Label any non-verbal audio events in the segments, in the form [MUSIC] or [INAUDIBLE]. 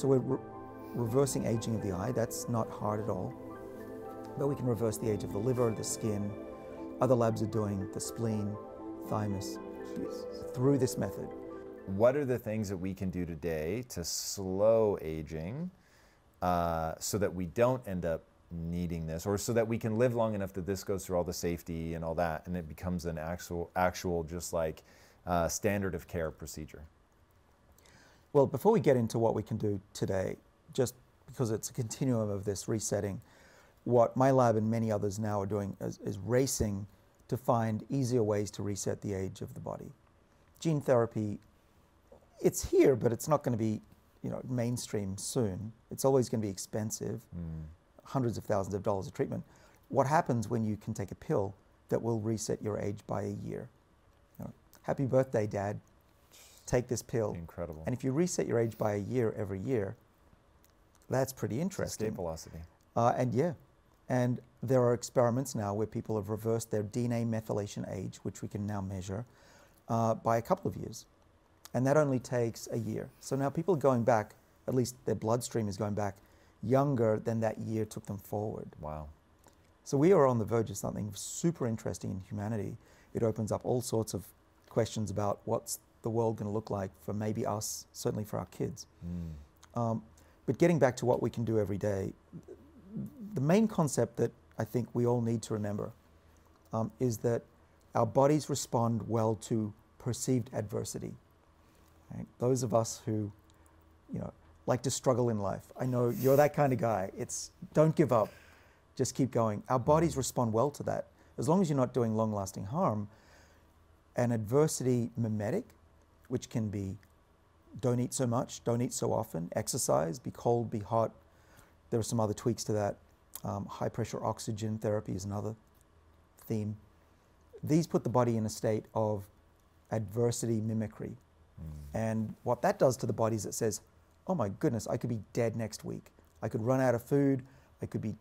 So we're re reversing aging of the eye. That's not hard at all. But we can reverse the age of the liver, the skin. Other labs are doing the spleen, thymus, through this method. What are the things that we can do today to slow aging uh, so that we don't end up needing this or so that we can live long enough that this goes through all the safety and all that and it becomes an actual actual just like uh, standard of care procedure well before we get into what we can do today just because it's a continuum of this resetting what my lab and many others now are doing is, is racing to find easier ways to reset the age of the body gene therapy it's here but it's not going to be you know mainstream soon it's always going to be expensive mm hundreds of thousands of dollars of treatment. What happens when you can take a pill that will reset your age by a year? You know, Happy birthday, Dad. Take this pill. Incredible. And if you reset your age by a year every year, that's pretty interesting. Escape velocity. Uh, and yeah, and there are experiments now where people have reversed their DNA methylation age, which we can now measure, uh, by a couple of years. And that only takes a year. So now people are going back, at least their bloodstream is going back younger than that year took them forward. Wow. So we are on the verge of something super interesting in humanity. It opens up all sorts of questions about what's the world going to look like for maybe us, certainly for our kids. Mm. Um, but getting back to what we can do every day, the main concept that I think we all need to remember um, is that our bodies respond well to perceived adversity. Right? Those of us who, you know, like to struggle in life. I know you're that kind of guy. It's don't give up, just keep going. Our bodies respond well to that. As long as you're not doing long lasting harm, an adversity mimetic, which can be don't eat so much, don't eat so often, exercise, be cold, be hot. There are some other tweaks to that. Um, high pressure oxygen therapy is another theme. These put the body in a state of adversity mimicry. Mm. And what that does to the body is it says, oh my goodness, I could be dead next week. I could run out of food. I could be,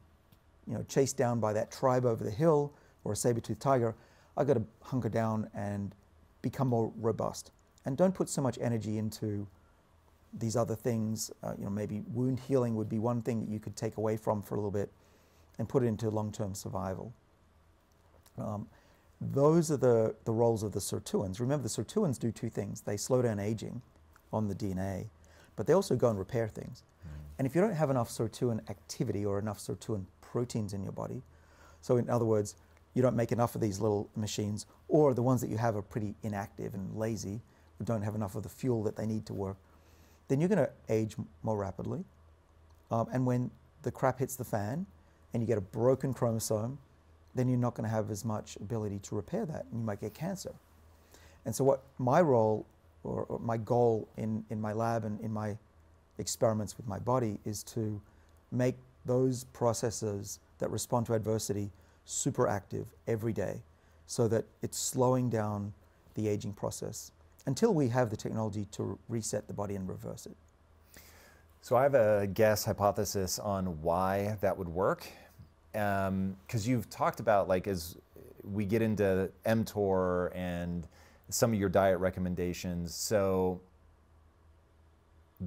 you know, chased down by that tribe over the hill or a saber-toothed tiger. I've got to hunker down and become more robust. And don't put so much energy into these other things. Uh, you know, maybe wound healing would be one thing that you could take away from for a little bit and put it into long-term survival. Um, those are the, the roles of the sirtuins. Remember, the sirtuins do two things. They slow down aging on the DNA, but they also go and repair things. Mm. And if you don't have enough sirtuin activity or enough sirtuin proteins in your body, so in other words, you don't make enough of these little machines, or the ones that you have are pretty inactive and lazy, don't have enough of the fuel that they need to work, then you're going to age more rapidly. Um, and when the crap hits the fan and you get a broken chromosome, then you're not going to have as much ability to repair that, and you might get cancer. And so, what my role or, or, my goal in, in my lab and in my experiments with my body is to make those processes that respond to adversity super active every day so that it's slowing down the aging process until we have the technology to reset the body and reverse it. So I have a guess hypothesis on why that would work. Because um, you've talked about like as we get into mTOR and some of your diet recommendations. So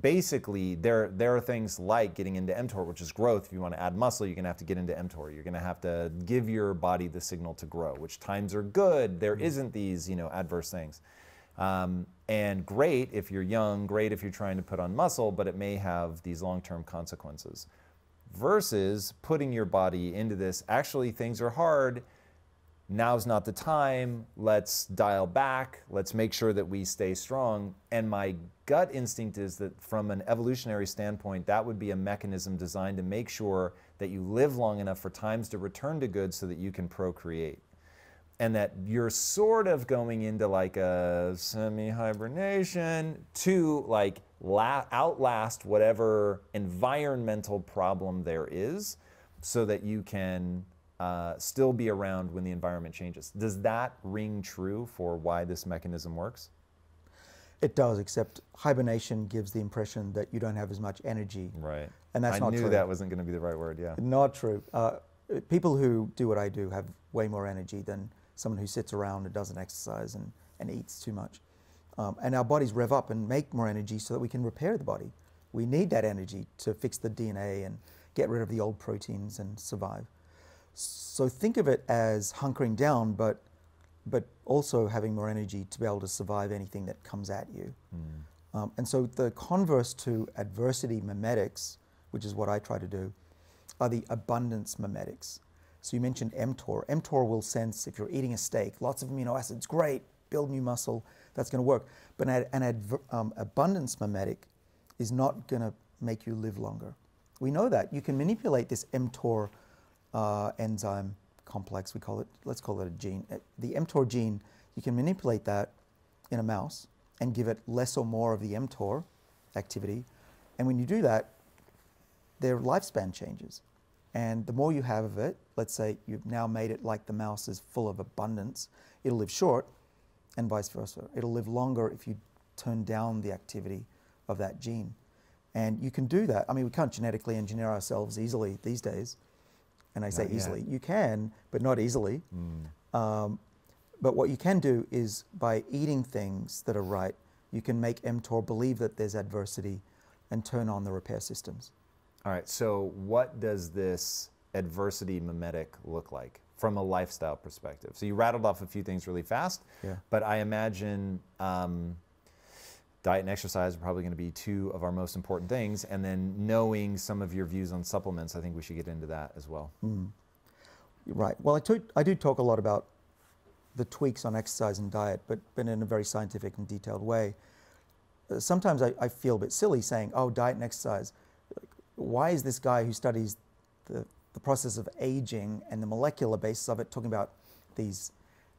basically, there, there are things like getting into mTOR, which is growth. If you want to add muscle, you're going to have to get into mTOR. You're going to have to give your body the signal to grow, which times are good. There mm-hmm. isn't these, you know, adverse things. Um, and great if you're young, great if you're trying to put on muscle, but it may have these long-term consequences. Versus putting your body into this, actually things are hard, now's not the time, let's dial back, let's make sure that we stay strong. And my gut instinct is that from an evolutionary standpoint, that would be a mechanism designed to make sure that you live long enough for times to return to good so that you can procreate. And that you're sort of going into like a semi hibernation to like outlast whatever environmental problem there is so that you can uh, still be around when the environment changes. Does that ring true for why this mechanism works? It does, except hibernation gives the impression that you don't have as much energy. Right. And that's I not true. true. that wasn't going to be the right word, yeah. Not true. Uh, people who do what I do have way more energy than someone who sits around and doesn't exercise and, and eats too much. Um, and our bodies rev up and make more energy so that we can repair the body. We need that energy to fix the DNA and get rid of the old proteins and survive. So think of it as hunkering down, but but also having more energy to be able to survive anything that comes at you. Mm. Um, and so the converse to adversity mimetics, which is what I try to do, are the abundance mimetics. So you mentioned mTOR. mTOR will sense if you're eating a steak, lots of amino acids, great, build new muscle, that's going to work. But an, um, abundance mimetic is not going to make you live longer. We know that. You can manipulate this mTOR uh, enzyme complex, we call it, let's call it a gene. Uh, the mTOR gene, you can manipulate that in a mouse and give it less or more of the mTOR activity. And when you do that, their lifespan changes. And the more you have of it, let's say you've now made it like the mouse is full of abundance, it'll live short and vice versa. It'll live longer if you turn down the activity of that gene. And you can do that. I mean, we can't genetically engineer ourselves easily these days. And I say not easily. Yet. You can, but not easily. Mm. Um, but what you can do is by eating things that are right, you can make mTOR believe that there's adversity and turn on the repair systems. All right. So, what does this adversity mimetic look like from a lifestyle perspective? So, you rattled off a few things really fast, yeah. but I imagine. Um, diet and exercise are probably going to be two of our most important things. And then knowing some of your views on supplements, I think we should get into that as well. Mm. Right. Well, I, I do talk a lot about the tweaks on exercise and diet, but, but in a very scientific and detailed way. Uh, sometimes I, I feel a bit silly saying, oh, diet and exercise. Why is this guy who studies the, the process of aging and the molecular basis of it talking about these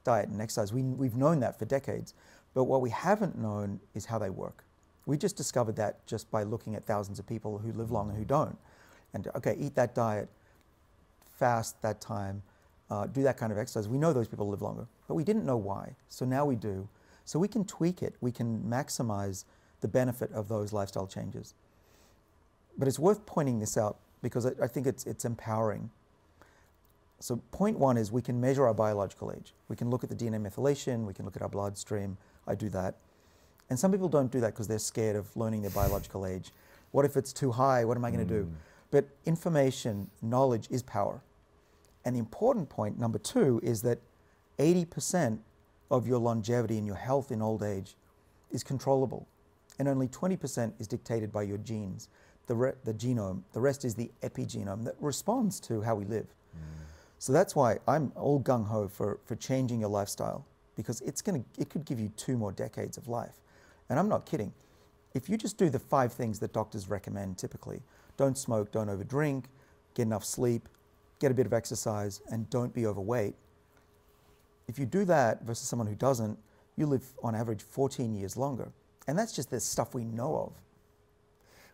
diet and exercise? We, we've known that for decades. But what we haven't known is how they work. We just discovered that just by looking at thousands of people who live long and who don't. And okay, eat that diet, fast that time, uh, do that kind of exercise. We know those people live longer, but we didn't know why. So now we do. So we can tweak it. We can maximize the benefit of those lifestyle changes. But it's worth pointing this out because I, I think it's, it's empowering. So point one is we can measure our biological age. We can look at the DNA methylation, we can look at our bloodstream, I do that. And some people don't do that because they're scared of learning their biological age. What if it's too high? What am I going to mm. do? But information, knowledge is power. And the important point, number two, is that 80% of your longevity and your health in old age is controllable. And only 20% is dictated by your genes, the, the genome. The rest is the epigenome that responds to how we live. Mm. So that's why I'm all gung ho for, for changing your lifestyle because it's to, it could give you two more decades of life. And I'm not kidding. If you just do the five things that doctors recommend typically don't smoke, don't overdrink, get enough sleep, get a bit of exercise, and don't be overweight. If you do that versus someone who doesn't, you live on average 14 years longer. And that's just the stuff we know of.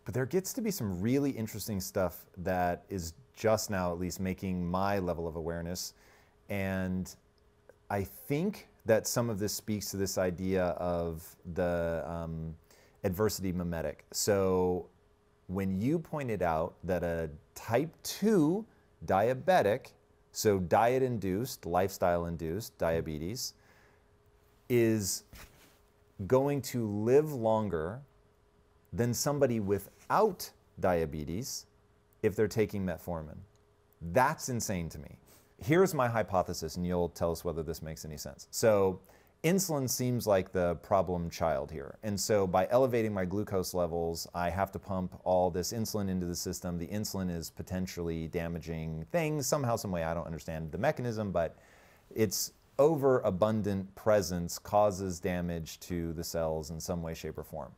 But there gets to be some really interesting stuff that is just now, at least, making my level of awareness. And I think that some of this speaks to this idea of the um, adversity mimetic. So when you pointed out that a type 2 diabetic, so diet induced, lifestyle induced diabetes, is going to live longer than somebody without diabetes if they're taking metformin. That's insane to me here's my hypothesis, and you'll tell us whether this makes any sense. So, insulin seems like the problem child here. And so, by elevating my glucose levels, I have to pump all this insulin into the system. The insulin is potentially damaging things somehow, some way. I don't understand the mechanism, but its overabundant presence causes damage to the cells in some way, shape, or form.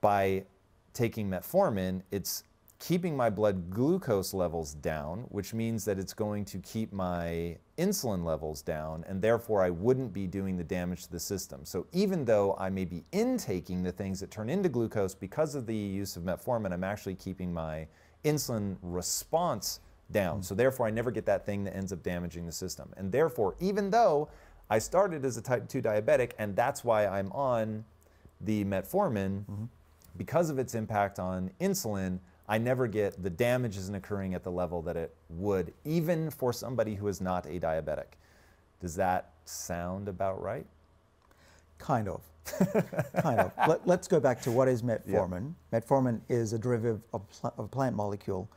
By taking metformin, it's keeping my blood glucose levels down, which means that it's going to keep my insulin levels down, and therefore I wouldn't be doing the damage to the system. So even though I may be intaking the things that turn into glucose because of the use of metformin, I'm actually keeping my insulin response down. Mm. So therefore I never get that thing that ends up damaging the system. And therefore, even though I started as a type 2 diabetic, and that's why I'm on the metformin, mm-hmm. Because of its impact on insulin, I never get the damage isn't occurring at the level that it would, even for somebody who is not a diabetic. Does that sound about right? Kind of. kind of. Let, us go back to what is metformin. Yep. Metformin is a derivative of, pl- of a plant molecule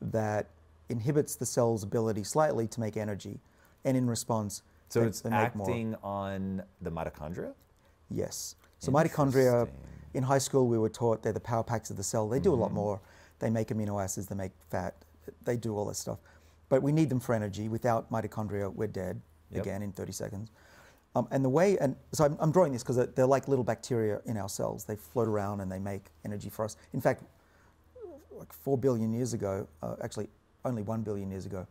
that inhibits the cell's ability slightly to make energy, and in response, so it's acting on the mitochondria. Yes. So mitochondria, in high school, we were taught they're the power packs of the cell. They do mm-hmm. a lot mm-hmm. more. They make amino acids. They make fat. They do all this stuff, but we need them for energy. Without mitochondria, we're dead. Yep. Again, in 30 seconds. Um, and the way, and so I'm, I'm drawing this because they're, they're, like little bacteria in our cells. They float around and they make energy for us. In fact, like four billion years ago, uh, actually only one billion years ago,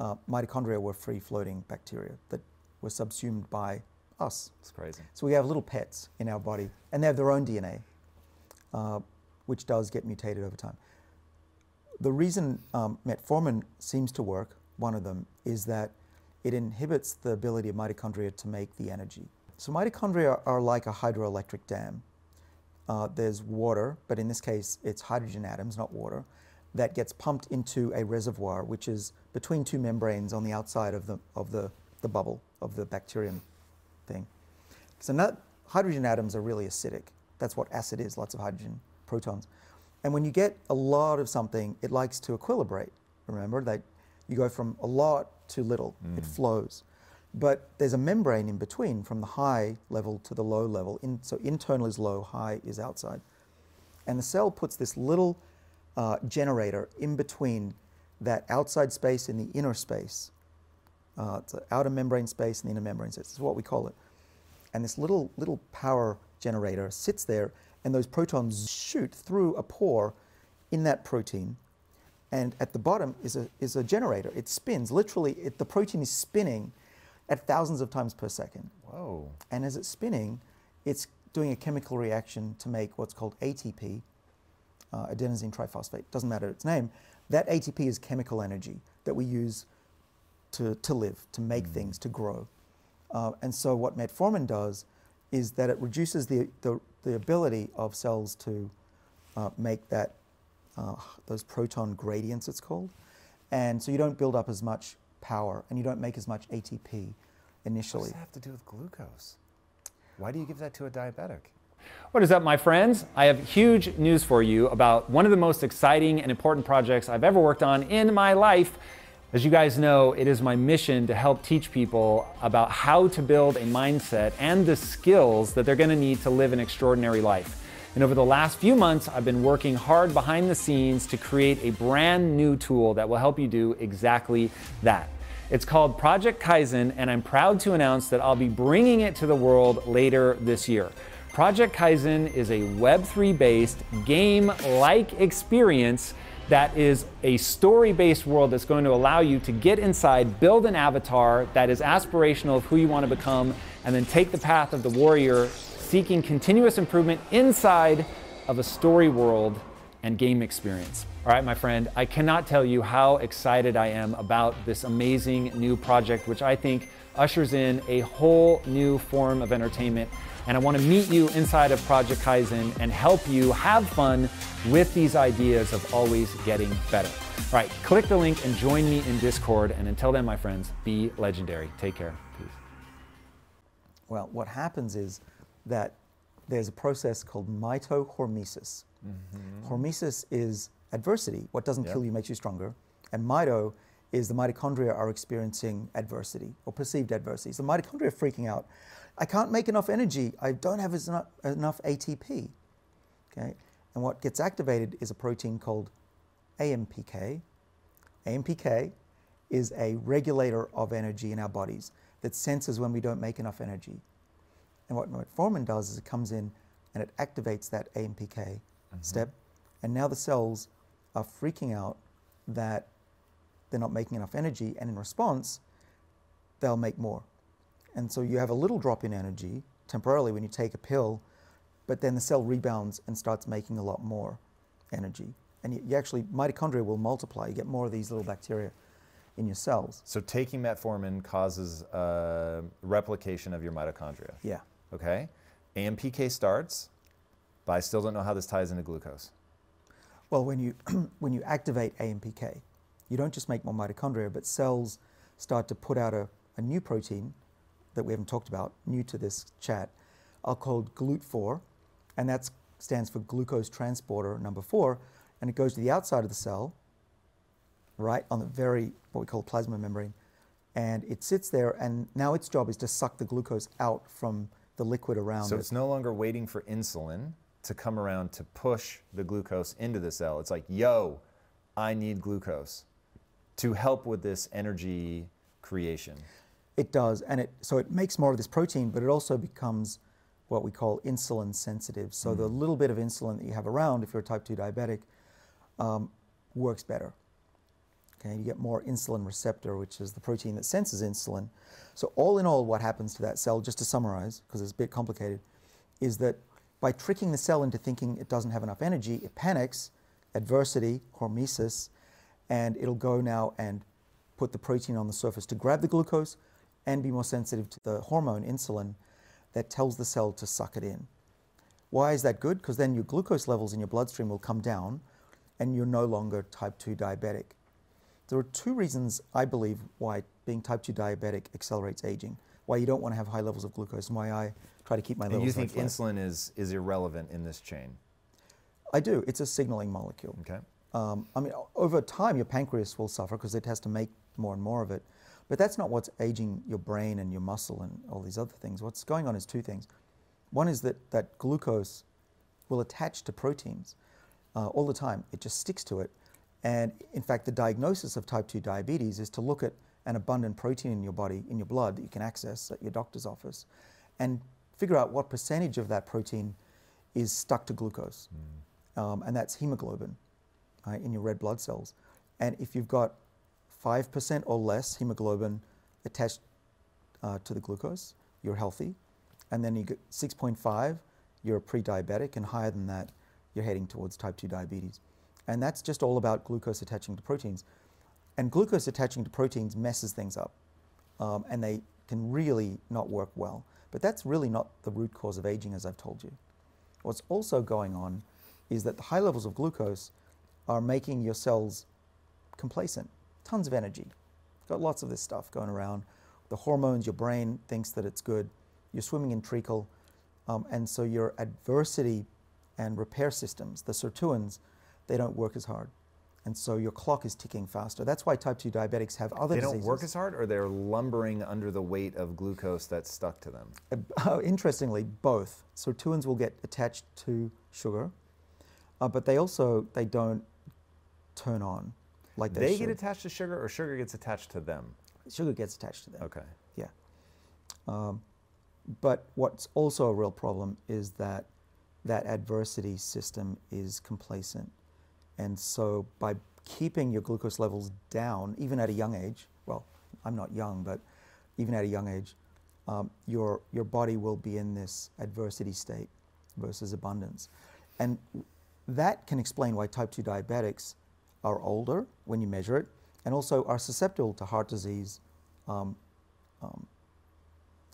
uh, mitochondria were free floating bacteria that were subsumed by us. It's crazy. So we have little pets in our body, and they have their own DNA, uh, which does get mutated over time. The reason um, metformin seems to work, one of them, is that it inhibits the ability of mitochondria to make the energy. So mitochondria are like a hydroelectric dam. Uh, there's water, but in this case, it's hydrogen atoms, not water, that gets pumped into a reservoir, which is between two membranes on the outside of the, of the, the bubble of the bacterium thing. So not, hydrogen atoms are really acidic. That's what acid is, lots of hydrogen protons. And when you get a lot of something, it likes to equilibrate. Remember that you go from a lot to little, mm. it flows. But there's a membrane in between from the high level to the low level. In, so internal is low, high is outside. And the cell puts this little uh, generator in between that outside space and the inner space. Uh, it's the outer membrane space and the inner membrane space. This is what we call it. And this little, little power generator sits there, and those protons shoot through a pore in that protein. And at the bottom is a, is a generator. It spins. Literally, it, the protein is spinning at thousands of times per second. Whoa. And as it's spinning, it's doing a chemical reaction to make what's called ATP, uh, adenosine triphosphate, doesn't matter its name. That ATP is chemical energy that we use to, to live, to make mm. things, to grow. Uh, and so what metformin does is that it reduces the, the, the ability of cells to uh, make that, uh, those proton gradients, it's called. And so you don't build up as much power and you don't make as much ATP initially. What does that have to do with glucose? Why do you give that to a diabetic? What is up, my friends? I have huge news for you about one of the most exciting and important projects I've ever worked on in my life. As you guys know, it is my mission to help teach people about how to build a mindset and the skills that they're gonna need to live an extraordinary life. And over the last few months, I've been working hard behind the scenes to create a brand new tool that will help you do exactly that. It's called Project Kyzen, and I'm proud to announce that I'll be bringing it to the world later this year. Project Kyzen is a Web3 based game like experience that is a story based world that's going to allow you to get inside, build an avatar that is aspirational of who you want to become, and then take the path of the warrior seeking continuous improvement inside of a story world and game experience. All right, my friend, I cannot tell you how excited I am about this amazing new project, which I think ushers in a whole new form of entertainment and I want to meet you inside of Project Kyzen and help you have fun with these ideas of always getting better. All right, click the link and join me in Discord. And until then, my friends, be legendary. Take care. Peace. Well, what happens is that there's a process called mitohormesis. Mm-hmm. Hormesis is adversity. What doesn't yep. kill you makes you stronger. And mito is the mitochondria are experiencing adversity or perceived adversity. So mitochondria are freaking out. I can't make enough energy. I don't have enough ATP. Okay? And what gets activated is a protein called AMPK. AMPK is a regulator of energy in our bodies that senses when we don't make enough energy. And what metformin does is it comes in and it activates that AMPK mm-hmm. step. And now the cells are freaking out that they're not making enough energy. And in response, they'll make more. And so you have a little drop in energy temporarily when you take a pill, but then the cell rebounds and starts making a lot more energy. And you, you actually, mitochondria will multiply. You get more of these little bacteria in your cells. So taking metformin causes a replication of your mitochondria. Yeah. Okay. AMPK starts, but I still don't know how this ties into glucose. Well, when you [CLEARS THROAT] when you activate AMPK, you don't just make more mitochondria, but cells start to put out a, a new protein that we haven't talked about, new to this chat, are called GLUT4, and that stands for glucose transporter number four, and it goes to the outside of the cell, right on the very what we call plasma membrane, and it sits there, and now its job is to suck the glucose out from the liquid around So it. it's no longer waiting for insulin to come around to push the glucose into the cell. It's like, yo, I need glucose to help with this energy creation. It does, and it so it makes more of this protein, but it also becomes what we call insulin sensitive. So the little bit of insulin that you have around, if you're a type 2 diabetic, um, works better. Okay, you get more insulin receptor, which is the protein that senses insulin. So all in all, what happens to that cell, just to summarize, because it's a bit complicated, is that by tricking the cell into thinking it doesn't have enough energy, it panics, adversity, hormesis, and it'll go now and put the protein on the surface to grab the glucose and be more sensitive to the hormone insulin that tells the cell to suck it in. Why is that good? Because then your glucose levels in your bloodstream will come down and you're no longer type 2 diabetic. There are two reasons I believe why being type 2 diabetic accelerates aging, why you don't want to have high levels of glucose, and why I try to keep my And levels you think insulin is, is irrelevant in this chain? I do. It's a signaling molecule. Okay. Um, I mean, over time, your pancreas will suffer because it has to make more and more of it. But that's not what's aging your brain and your muscle and all these other things. What's going on is two things. One is that, that glucose will attach to proteins uh, all the time, it just sticks to it. And in fact, the diagnosis of type 2 diabetes is to look at an abundant protein in your body, in your blood, that you can access at your doctor's office, and figure out what percentage of that protein is stuck to glucose. Um, and that's hemoglobin right, in your red blood cells. And if you've got 5% or less hemoglobin attached uh, to the glucose, you're healthy. And then you get 6.5, you're a pre diabetic, and higher than that, you're heading towards type 2 diabetes. And that's just all about glucose attaching to proteins. And glucose attaching to proteins messes things up, um, and they can really not work well. But that's really not the root cause of aging, as I've told you. What's also going on is that the high levels of glucose are making your cells complacent, tons of energy. Got lots of this stuff going around. The hormones, your brain thinks that it's good. You're swimming in treacle. Um, and so your adversity and repair systems, the sirtuins, they don't work as hard. And so your clock is ticking faster. That's why type 2 diabetics have other They diseases. don't work as hard, or they're lumbering under the weight of glucose that's stuck to them? Uh, interestingly, both. Sirtuins will get attached to sugar, uh, but they also they don't turn on like they, They get attached to sugar, or sugar gets attached to them? sugar gets attached to them. Okay. Yeah. Um, but what's also a real problem is that that adversity system is complacent. And so by keeping your glucose levels down, even at a young age, well, I'm not young, but even at a young age, um, your, your body will be in this adversity state versus abundance. And that can explain why type 2 diabetics are older when you measure it and also are susceptible to heart disease, um, um,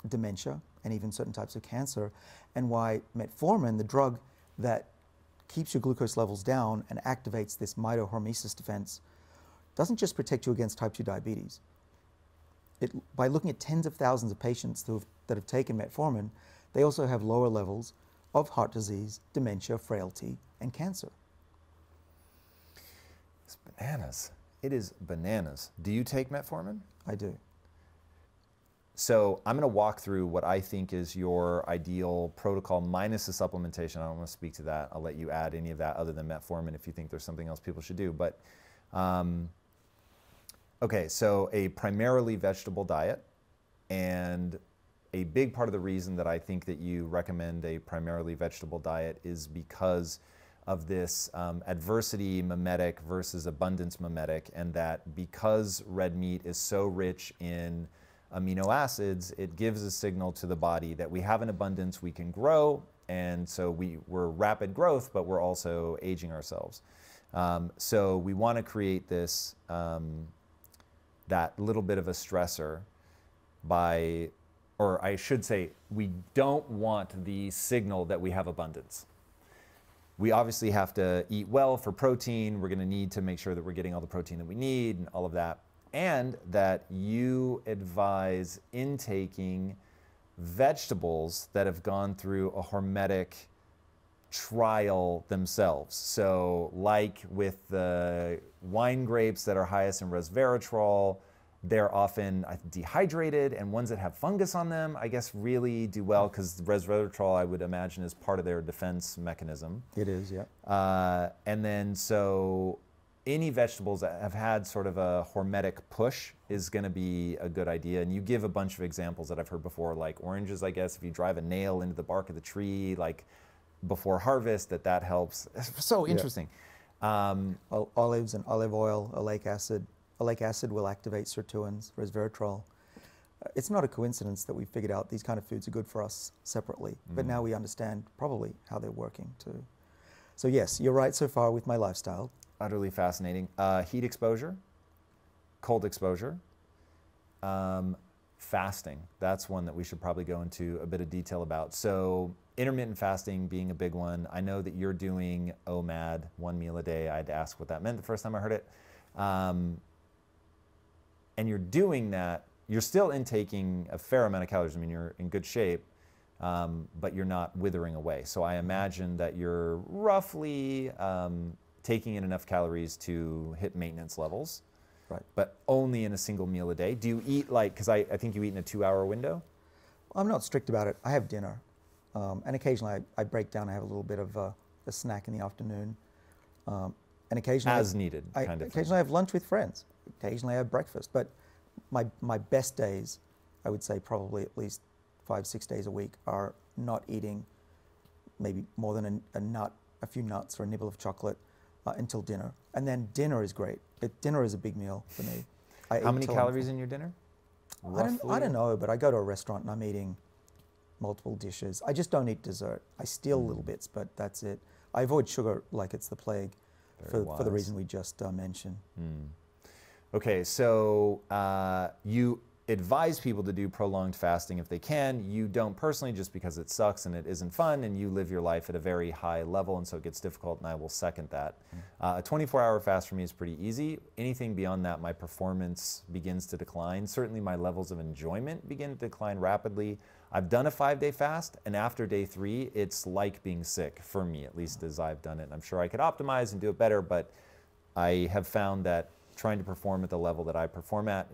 dementia, and even certain types of cancer, and why metformin, the drug that keeps your glucose levels down and activates this mitohormesis defense, doesn't just protect you against type 2 diabetes. It, by looking at tens of thousands of patients have, that have taken metformin, they also have lower levels of heart disease, dementia, frailty, and cancer. Bananas. It is bananas. Do you take metformin? I do. So I'm going to walk through what I think is your ideal protocol minus the supplementation. I don't want to speak to that. I'll let you add any of that other than metformin if you think there's something else people should do. But um, okay, so a primarily vegetable diet, and a big part of the reason that I think that you recommend a primarily vegetable diet is because of this um, adversity mimetic versus abundance mimetic, and that because red meat is so rich in amino acids, it gives a signal to the body that we have an abundance, we can grow, and so we, we're rapid growth, but we're also aging ourselves. Um, so we want to create this um, that little bit of a stressor by, or I should say, we don't want the signal that we have abundance. We obviously have to eat well for protein. We're going to need to make sure that we're getting all the protein that we need and all of that. And that you advise intaking vegetables that have gone through a hormetic trial themselves. So, like with the wine grapes that are highest in resveratrol, they're often dehydrated, and ones that have fungus on them, I guess, really do well because resveratrol, I would imagine, is part of their defense mechanism. It is, yeah. Uh, and then, so any vegetables that have had sort of a hormetic push is going to be a good idea. And you give a bunch of examples that I've heard before, like oranges, I guess, if you drive a nail into the bark of the tree, like before harvest, that that helps. It's [LAUGHS] so interesting. Um, olives and olive oil, oleic acid. Oleic acid will activate sirtuins, resveratrol. Uh, It's not a coincidence that we figured out these kind of foods are good for us separately, but now we understand probably how they're working too. So yes, you're right so far with my lifestyle. utterly fascinating. Uh, heat exposure, cold exposure, um, fasting. That's one that we should probably go into a bit of detail about. So, intermittent fasting being a big one. I know that you're doing OMAD, one meal a day. I had to ask what that meant the first time I heard it. Um, and you're doing that, you're still intaking a fair amount of calories. I mean, you're in good shape, um, but you're not withering away. So I imagine that you're roughly um, taking in enough calories to hit maintenance levels, Right. but only in a single meal a day. Do you eat like, because I, I think you eat in a two hour window? I'm not strict about it. I have dinner, um, and occasionally I, I break down. I have a little bit of a, a snack in the afternoon, um, and occasionally As needed, I, kind of. thing. occasionally I have lunch with friends. Occasionally I have breakfast. But my my best days, I would say probably at least five six days a week are not eating, maybe more than a, a nut, a few nuts or a nibble of chocolate, uh, until dinner. And then dinner is great. It, dinner is a big meal for me. I How many I'm calories in your dinner? I don't, I don't know, but I go to a restaurant and I'm eating multiple dishes. I just don't eat dessert. I steal Mm. little bits, but that's it. I avoid sugar like it's the plague for, for the reason we just uh, mentioned. Okay, so uh, you advise people to do prolonged fasting if they can. You don't personally, just because it sucks and it isn't fun, and you live your life at a very high level, and so it gets difficult. And I will second that. Uh, a 24-hour fast for me is pretty easy. Anything beyond that, my performance begins to decline. Certainly, my levels of enjoyment begin to decline rapidly. I've done a five-day fast, and after day three, it's like being sick for me, at least as I've done it. And I'm sure I could optimize and do it better, but I have found that trying to perform at the level that I perform at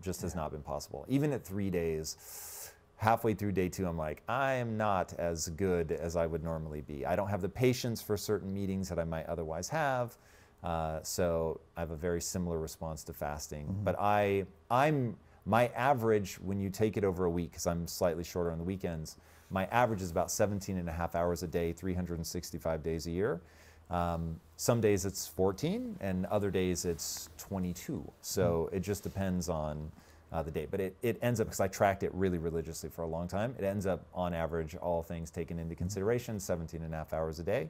just has not been possible. Even at three days, halfway through day two, I'm like, I am not as good as I would normally be. I don't have the patience for certain meetings that I might otherwise have. Uh, so I have a very similar response to fasting. But I, I'm my average when you take it over a week, because I'm slightly shorter on the weekends. My average is about 17 and a half hours a day, 365 days a year. Um, some days it's 14, and other days it's 22. So it just depends on uh, the day. But it, it ends up, because I tracked it really religiously for a long time, it ends up on average, all things taken into consideration, 17 and a half hours a day.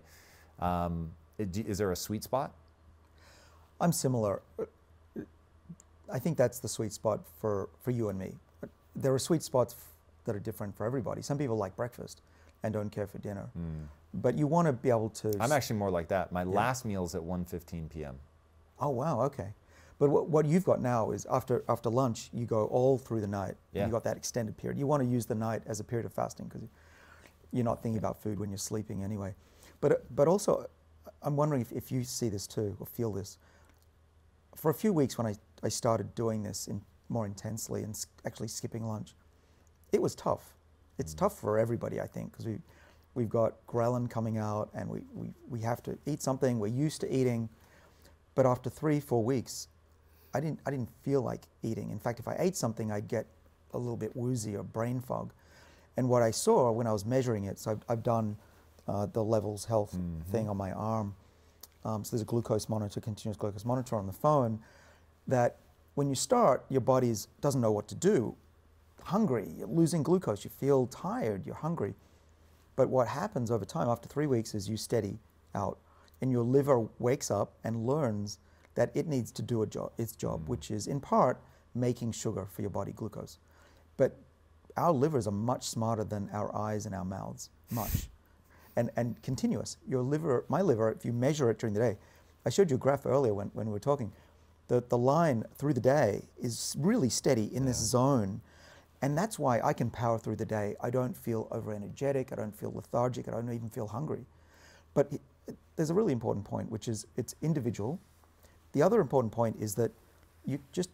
Um, it- is there a sweet spot? I'm similar. I think that's the sweet spot for, for you and me. There are sweet spots that are different for everybody. Some people like breakfast and don't care for dinner. But you want to be able to. I'm actually more like that. My last meal is at 1.15 p.m. Oh wow, okay. But what, what you've got now is after after lunch, you go all through the night. Yeah. You got that extended period. You want to use the night as a period of fasting because you're not thinking about food when you're sleeping anyway. But but also, I'm wondering if, if you see this too or feel this. For a few weeks when I, I started doing this in, more intensely and actually skipping lunch, it was tough. It's mm. tough for everybody, I think, because we, we've got ghrelin coming out and we, we, we have to eat something. We're used to eating. But after three, four weeks, I didn't, I didn't feel like eating. In fact, if I ate something, I'd get a little bit woozy or brain fog. And what I saw when I was measuring it, so I've, I've done uh, the levels health thing on my arm. Um, so there's a glucose monitor, continuous glucose monitor on the phone. That when you start, your body doesn't know what to do. Hungry, you're losing glucose, you feel tired, you're hungry. But what happens over time, after three weeks, is you steady out, and your liver wakes up and learns that it needs to do a job, its job, mm. which is in part making sugar for your body, glucose. But our livers are much smarter than our eyes and our mouths, much, [LAUGHS] and and continuous. Your liver, my liver, if you measure it during the day, I showed you a graph earlier when, when we were talking. The, the line through the day is really steady in this zone, And that's why I can power through the day. I don't feel over energetic, I don't feel lethargic, I don't even feel hungry. But it, it, there's a really important point, which is it's individual. The other important point is that you just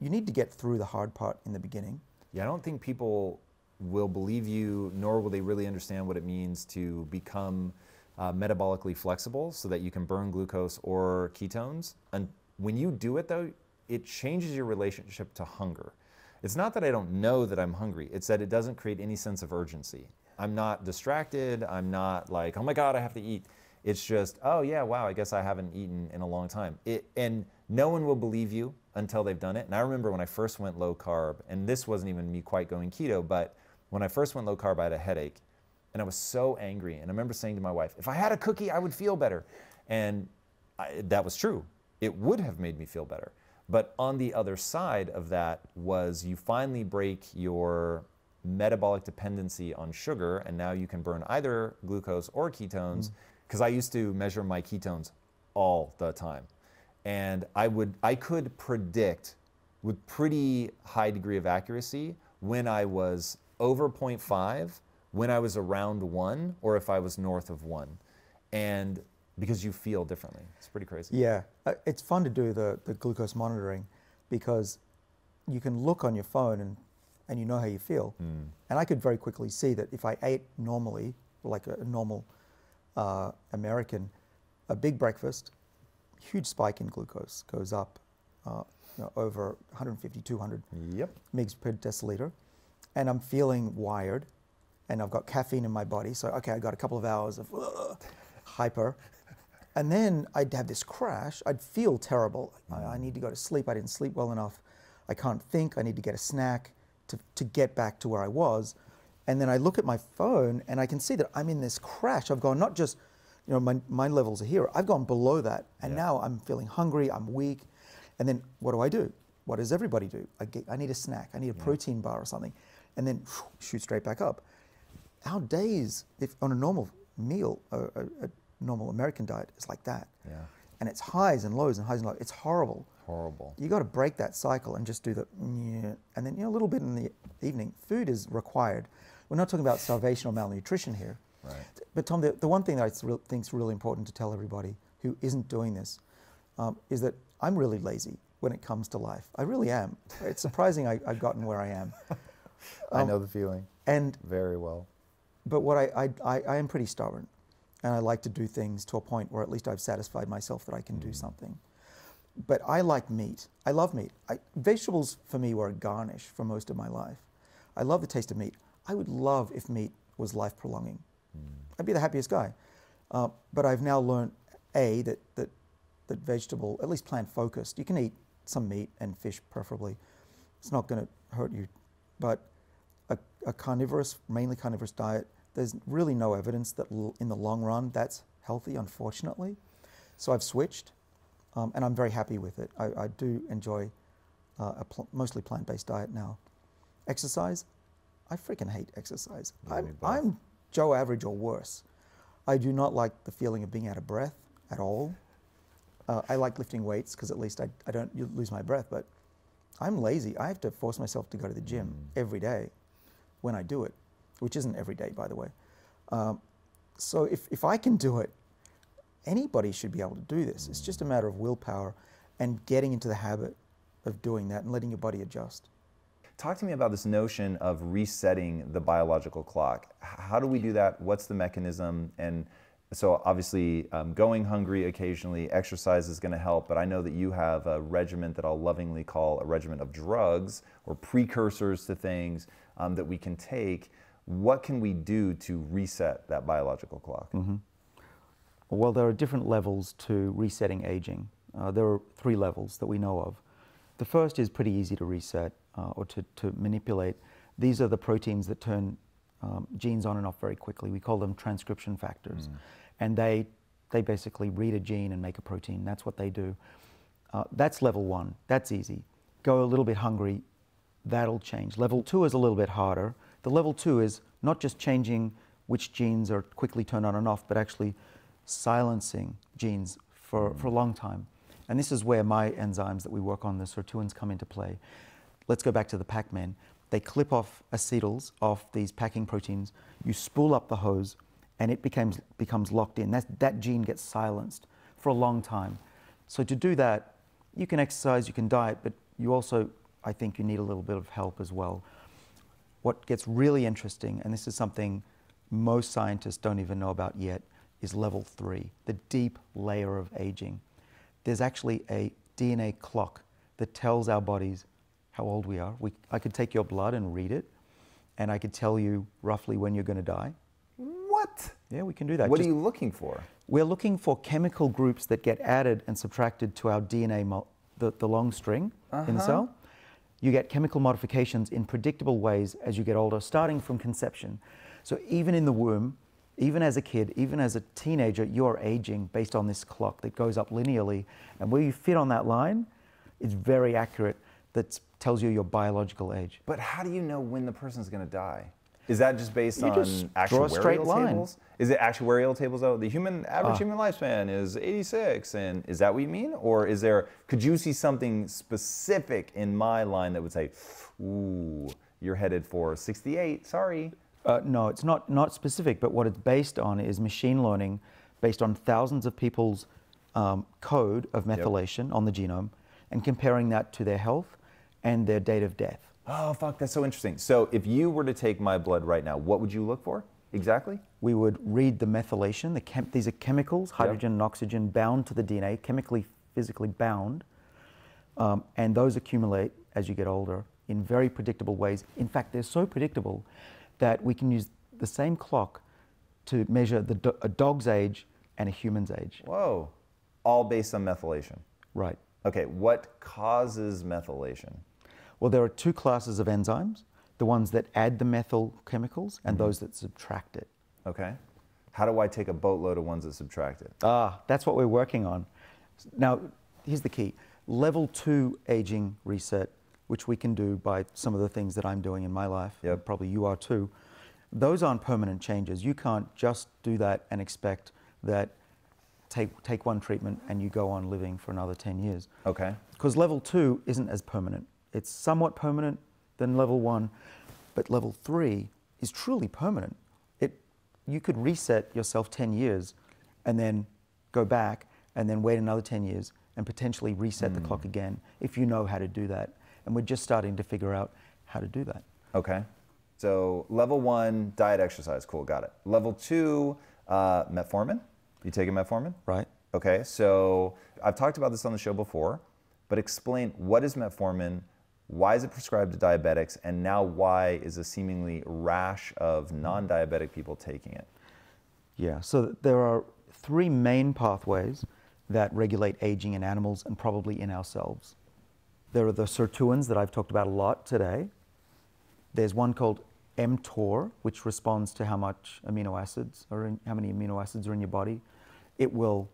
you need to get through the hard part in the beginning. Yeah, I don't think people will believe you, nor will they really understand what it means to become uh, metabolically flexible so that you can burn glucose or ketones. And when you do it, though, it changes your relationship to hunger. It's not that I don't know that I'm hungry, it's that it doesn't create any sense of urgency. I'm not distracted. I'm not like, oh my God, I have to eat. It's just, oh yeah, wow, I guess I haven't eaten in a long time. It, and no one will believe you until they've done it. And I remember when I first went low carb, and this wasn't even me quite going keto, but when I first went low carb, I had a headache and I was so angry. And I remember saying to my wife, if I had a cookie, I would feel better. And I, that was true. It would have made me feel better. But on the other side of that was you finally break your metabolic dependency on sugar, and now you can burn either glucose or ketones. Because mm. I used to measure my ketones all the time, and I would I could predict with pretty high degree of accuracy when I was over 0.5, when I was around one, or if I was north of one, and because you feel differently, it's pretty crazy. Yeah, uh, it's fun to do the the glucose monitoring because you can look on your phone and and you know how you feel. Mm. And I could very quickly see that if I ate normally, like a, a normal uh, American, a big breakfast, huge spike in glucose goes up uh, you know, over 150, 200 yep. mgs per deciliter. And I'm feeling wired and I've got caffeine in my body. So, okay, I got a couple of hours of uh, hyper. And then I'd have this crash. I'd feel terrible. I, I need to go to sleep. I didn't sleep well enough. I can't think. I need to get a snack to, to get back to where I was. And then I look at my phone and I can see that I'm in this crash. I've gone not just, you know, my, my levels are here. I've gone below that. And yeah. now I'm feeling hungry, I'm weak. And then what do I do? What does everybody do? I, get, I need a snack, I need a yeah. protein bar or something. And then whew, shoot straight back up. Our days, if on a normal meal, a, a, a normal American diet is like that. Yeah. And it's highs and lows and highs and lows. It's horrible horrible. You got to break that cycle and just do the and then you know a little bit in the evening. Food is required. We're not talking about starvation or malnutrition here. Right. But Tom, the, the one thing that I think is really important to tell everybody who isn't doing this um, is that I'm really lazy when it comes to life. I really am. It's surprising I, have gotten where I am. [LAUGHS] Um, I know the feeling. And very well. But what I, I, I, am pretty stubborn, and I like to do things to a point where at least I've satisfied myself that I can mm. do something but I like meat. I love meat. I, vegetables for me were a garnish for most of my life. I love the taste of meat. I would love if meat was life prolonging. Mm. I'd be the happiest guy. Uh, but I've now learned a that that that vegetable, at least plant focused, you can eat some meat and fish preferably. It's not going to hurt you, but a, a carnivorous, mainly carnivorous diet, there's really no evidence that in the long run that's healthy, unfortunately. So I've switched um, and I'm very happy with it. I, I do enjoy uh, a pl- mostly plant-based diet now. Exercise, I freaking hate exercise. I'm, I'm, Joe Average or worse. I do not like the feeling of being out of breath at all. Uh, I like lifting weights because at least I, I don't lose my breath, but I'm lazy. I have to force myself to go to the gym mm. every day when I do it, which isn't every day, by the way. Um, so if, if I can do it, anybody should be able to do this. It's just a matter of willpower and getting into the habit of doing that and letting your body adjust. Talk to me about this notion of resetting the biological clock. How do we do that? What's the mechanism? And so, obviously, um, going hungry occasionally, exercise is going to help, but I know that you have a regimen that I'll lovingly call a regimen of drugs or precursors to things um, that we can take. What can we do to reset that biological clock? Mm-hmm. Well, there are different levels to resetting aging. Uh, there are three levels that we know of. The first is pretty easy to reset uh, or to, to manipulate. These are the proteins that turn um, genes on and off very quickly. We call them transcription factors. Mm. And they, they basically read a gene and make a protein. That's what they do. Uh, that's level one. That's easy. Go a little bit hungry, that'll change. Level two is a little bit harder. The level two is not just changing which genes are quickly turned on and off, but actually silencing genes for, mm. for a long time. And this is where my enzymes that we work on, the sirtuins, come into play. Let's go back to the Pac-Man. they clip off acetyls off these packing proteins. You spool up the hose, and it becomes becomes locked in. That that gene gets silenced for a long time. So to do that, you can exercise, you can diet, but you also, I think, you need a little bit of help as well. What gets really interesting, and this is something most scientists don't even know about yet, is level three, the deep layer of aging. There's actually a DNA clock that tells our bodies how old we are. We, I could take your blood and read it, and I could tell you roughly when you're going to die. What? Yeah, we can do that. What Just- are you looking for? we're looking for chemical groups that get added and subtracted to our DNA, the, the long string in the uh-huh. cell. You get chemical modifications in predictable ways as you get older, starting from conception. So even in the womb, even as a kid, even as a teenager, you're aging based on this clock that goes up linearly. And where you fit on that line is very accurate. That tells you your biological age. But how do you know when the person's going to die? Is that just based You on just actuarial line. tables? Is it actuarial tables? Oh, the human average Ah. human lifespan is 86, and is that what you mean, or is there? Could you see something specific in my line that would say, "Ooh, you're headed for 68"? Sorry. Uh, no, it's not, not specific, but what it's based on is machine learning based on thousands of people's um, code of methylation on the genome and comparing that to their health and their date of death. Oh, fuck, that's so interesting. So, if you were to take my blood right now, what would you look for exactly? We would read the methylation. The chem- these are chemicals, hydrogen and oxygen, bound to the DNA, chemically, physically bound. Um, and those accumulate as you get older in very predictable ways. In fact, they're so predictable that we can use the same clock to measure the do- a dog's age and a human's age. Whoa, all based on methylation. Right. Okay, what causes methylation? Well, there are two classes of enzymes the ones that add the methyl chemicals and those that subtract it. Okay. How do I take a boatload of ones that subtract it? Ah, that's what we're working on. Now, here's the key level two aging reset, which we can do by some of the things that I'm doing in my life, Yep. probably you are too. Those aren't permanent changes. You can't just do that and expect that take, take one treatment and you go on living for another 10 years. Okay. Because level two isn't as permanent. It's somewhat permanent than level one, but level three is truly permanent. It, you could reset yourself 10 years and then go back and then wait another 10 years and potentially reset the clock again if you know how to do that. And we're just starting to figure out how to do that. Okay. So level one, diet, exercise. Cool, got it. Level two, uh, metformin. You taking metformin? Right? Okay. So I've talked about this on the show before, but explain what is metformin, why is it prescribed to diabetics, and now why is a seemingly rash of non-diabetic people taking it? Yeah, so there are three main pathways that regulate aging in animals and probably in ourselves. There are the sirtuins that I've talked about a lot today. There's one called mTOR, which responds to how much amino acids are in, how many amino acids are in your body. It will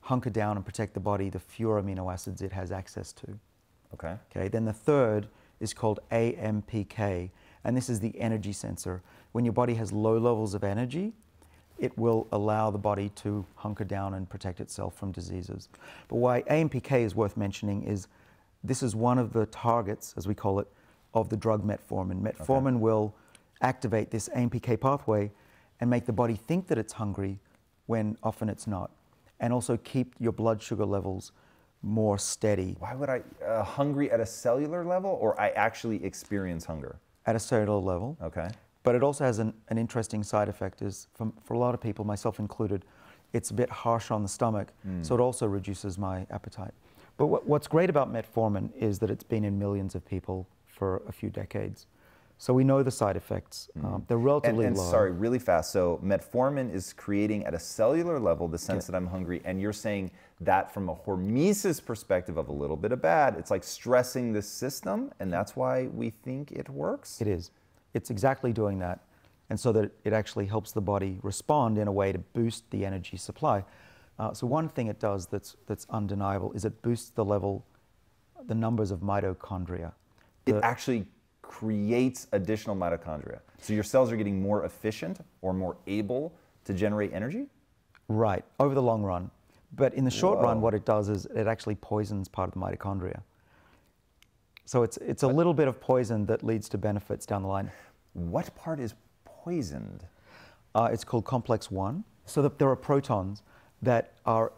hunker down and protect the body the fewer amino acids it has access to. Okay. Okay, then the third is called AMPK, and this is the energy sensor. When your body has low levels of energy, it will allow the body to hunker down and protect itself from diseases. But why AMPK is worth mentioning is this is one of the targets, as we call it, of the drug metformin. Metformin will activate this AMPK pathway and make the body think that it's hungry when often it's not, and also keep your blood sugar levels more steady Why would I uh, hungry at a cellular level, or I actually experience hunger? at a cellular level. Okay. But it also has an, an interesting side effect is from, for a lot of people, myself included, it's a bit harsh on the stomach, so it also reduces my appetite. But what, what's great about metformin is that it's been in millions of people for a few decades. So we know the side effects. Um, they're relatively and low. sorry, really fast. So metformin is creating at a cellular level the sense that I'm hungry, and you're saying that from a hormesis perspective of a little bit of bad, it's like stressing the system, and that's why we think it works. It is. It's exactly doing that. And so that it actually helps the body respond in a way to boost the energy supply. Uh, so, one thing it does that's, that's undeniable is it boosts the level, the numbers of mitochondria. It actually creates additional mitochondria. So your cells are getting more efficient or more able to generate energy. right, over the long run. But in the short run, what it does is it actually poisons part of the mitochondria. So it's, it's a little bit of poison that leads to benefits down the line. What part is poisoned? Uh, it's called complex 1. So that there are protons that are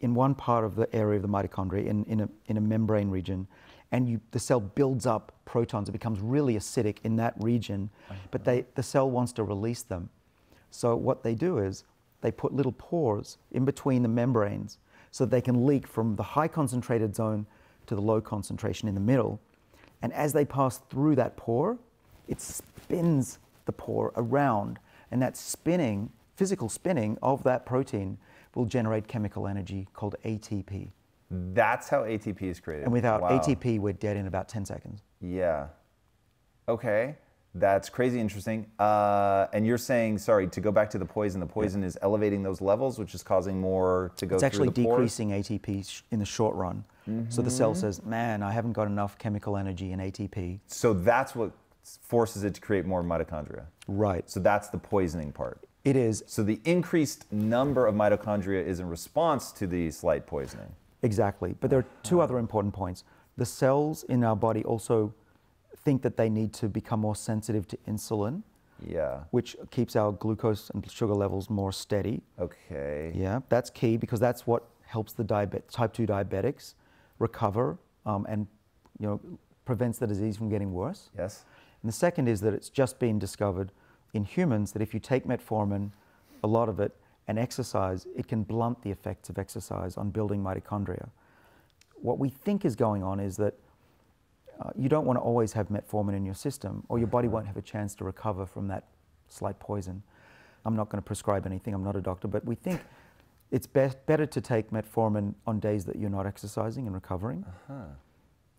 in one part of the area of the mitochondria, in, in, a, in a membrane region, and you, the cell builds up protons. It becomes really acidic in that region, but they, the cell wants to release them. So what they do is they put little pores in between the membranes so they can leak from the high concentrated zone to the low concentration in the middle. And as they pass through that pore, it spins the pore around. And that spinning, physical spinning of that protein will generate chemical energy called ATP. That's how ATP is created. And without Wow. ATP, we're dead in about 10 seconds. Yeah. Okay. That's crazy interesting. Uh, and you're saying, sorry, to go back to the poison, the poison is elevating those levels, which is causing more to go It's through actually the pores? decreasing ATP sh- in the short run. So the cell says, man, I haven't got enough chemical energy in ATP. So that's what forces it to create more mitochondria. Right. So that's the poisoning part. It is So the increased number of mitochondria is in response to the slight poisoning. Exactly. But there are two other important points. The cells in our body also think that they need to become more sensitive to insulin, Yeah. which keeps our glucose and sugar levels more steady. Okay. Yeah, that's key because that's what helps the diabet- type 2 diabetics recover um, and you know, prevents the disease from getting worse. Yes. And the second is that it's just been discovered in humans that if you take metformin, a lot of it, and exercise, it can blunt the effects of exercise on building mitochondria. What we think is going on is that uh, you don't want to always have metformin in your system, or your body won't have a chance to recover from that slight poison. I'm not going to prescribe anything, I'm not a doctor, but we think it's be- better to take metformin on days that you're not exercising and recovering Huh.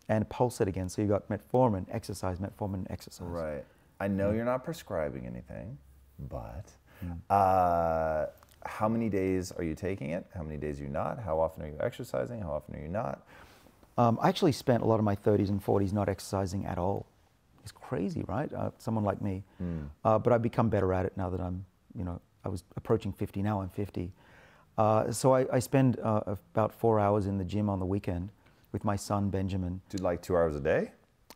and pulse it again. So you've got metformin, exercise, metformin, exercise. Right. I know you're not prescribing anything, but Hmm. uh, how many days are you taking it? How many days are you not? How often are you exercising? How often are you not? Um, I actually spent a lot of my 30s and 40s not exercising at all. It's crazy, right? Uh, someone like me. Uh, but I've become better at it now that I'm, you know, I was approaching 50, now I'm 50. Uh, so I, I spend uh, about four hours in the gym on the weekend with my son Benjamin. Do like two hours a day?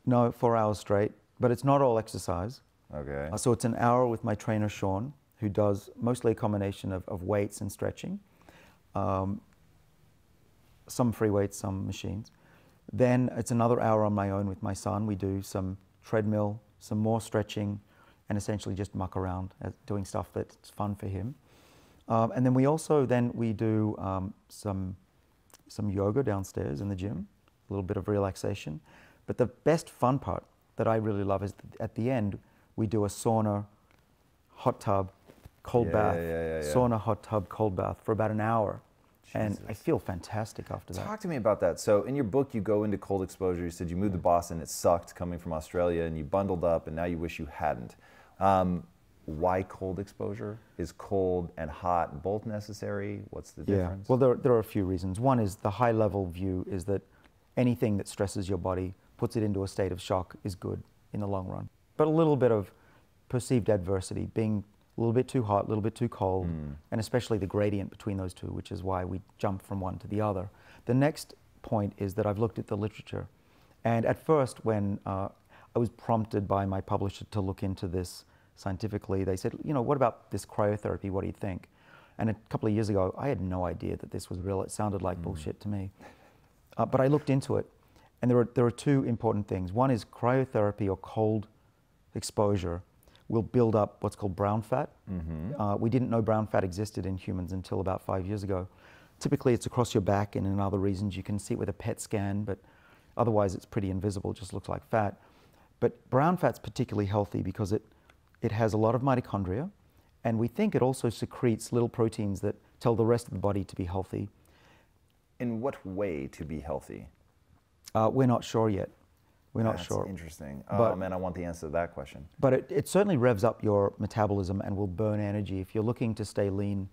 No, four hours straight, but it's not all exercise. Okay. Uh, so it's an hour with my trainer Sean, who does mostly a combination of, of weights and stretching, um, some free weights, some machines. Then it's another hour on my own with my son. We do some treadmill, some more stretching, and essentially just muck around doing stuff that's fun for him. Um, and then we also then we do um, some some yoga downstairs in the gym, a little bit of relaxation. But the best fun part that I really love is at the end we do a sauna, hot tub, cold Yeah, bath, yeah, yeah, yeah. sauna, hot tub, cold bath for about an hour, and I feel fantastic after that. Talk to me about that. So, in your book, you go into cold exposure. You said you moved to Boston, it sucked coming from Australia, and you bundled up, and now you wish you hadn't. Um, why cold exposure? Is cold and hot both necessary? What's the Yeah. difference? Well, there, there are a few reasons. One is the high level view is that anything that stresses your body, puts it into a state of shock, is good in the long run. But a little bit of perceived adversity, being a little bit too hot, a little bit too cold, and especially the gradient between those two, which is why we jump from one to the other. The next point is that I've looked at the literature. And at first, when uh, I was prompted by my publisher to look into this scientifically, they said, you know, what about this cryotherapy? What do you think? And a couple of years ago, I had no idea that this was real. It sounded like bullshit to me. Uh, but I looked into it, and there are, there are two important things. One is cryotherapy or cold exposure will build up what's called brown fat. Uh, we didn't know brown fat existed in humans until about five years ago. Typically, it's across your back and in other regions. You can see it with a PET scan, but otherwise, it's pretty invisible. It just looks like fat. But brown fat's particularly healthy because it, it has a lot of mitochondria, and we think it also secretes little proteins that tell the rest of the body to be healthy. in what way to be healthy? Uh, we're not sure yet. We're not That's sure. Interesting. Oh But- man, I want the answer to that question. But it, it certainly revs up your metabolism and will burn energy. If you're looking to stay lean,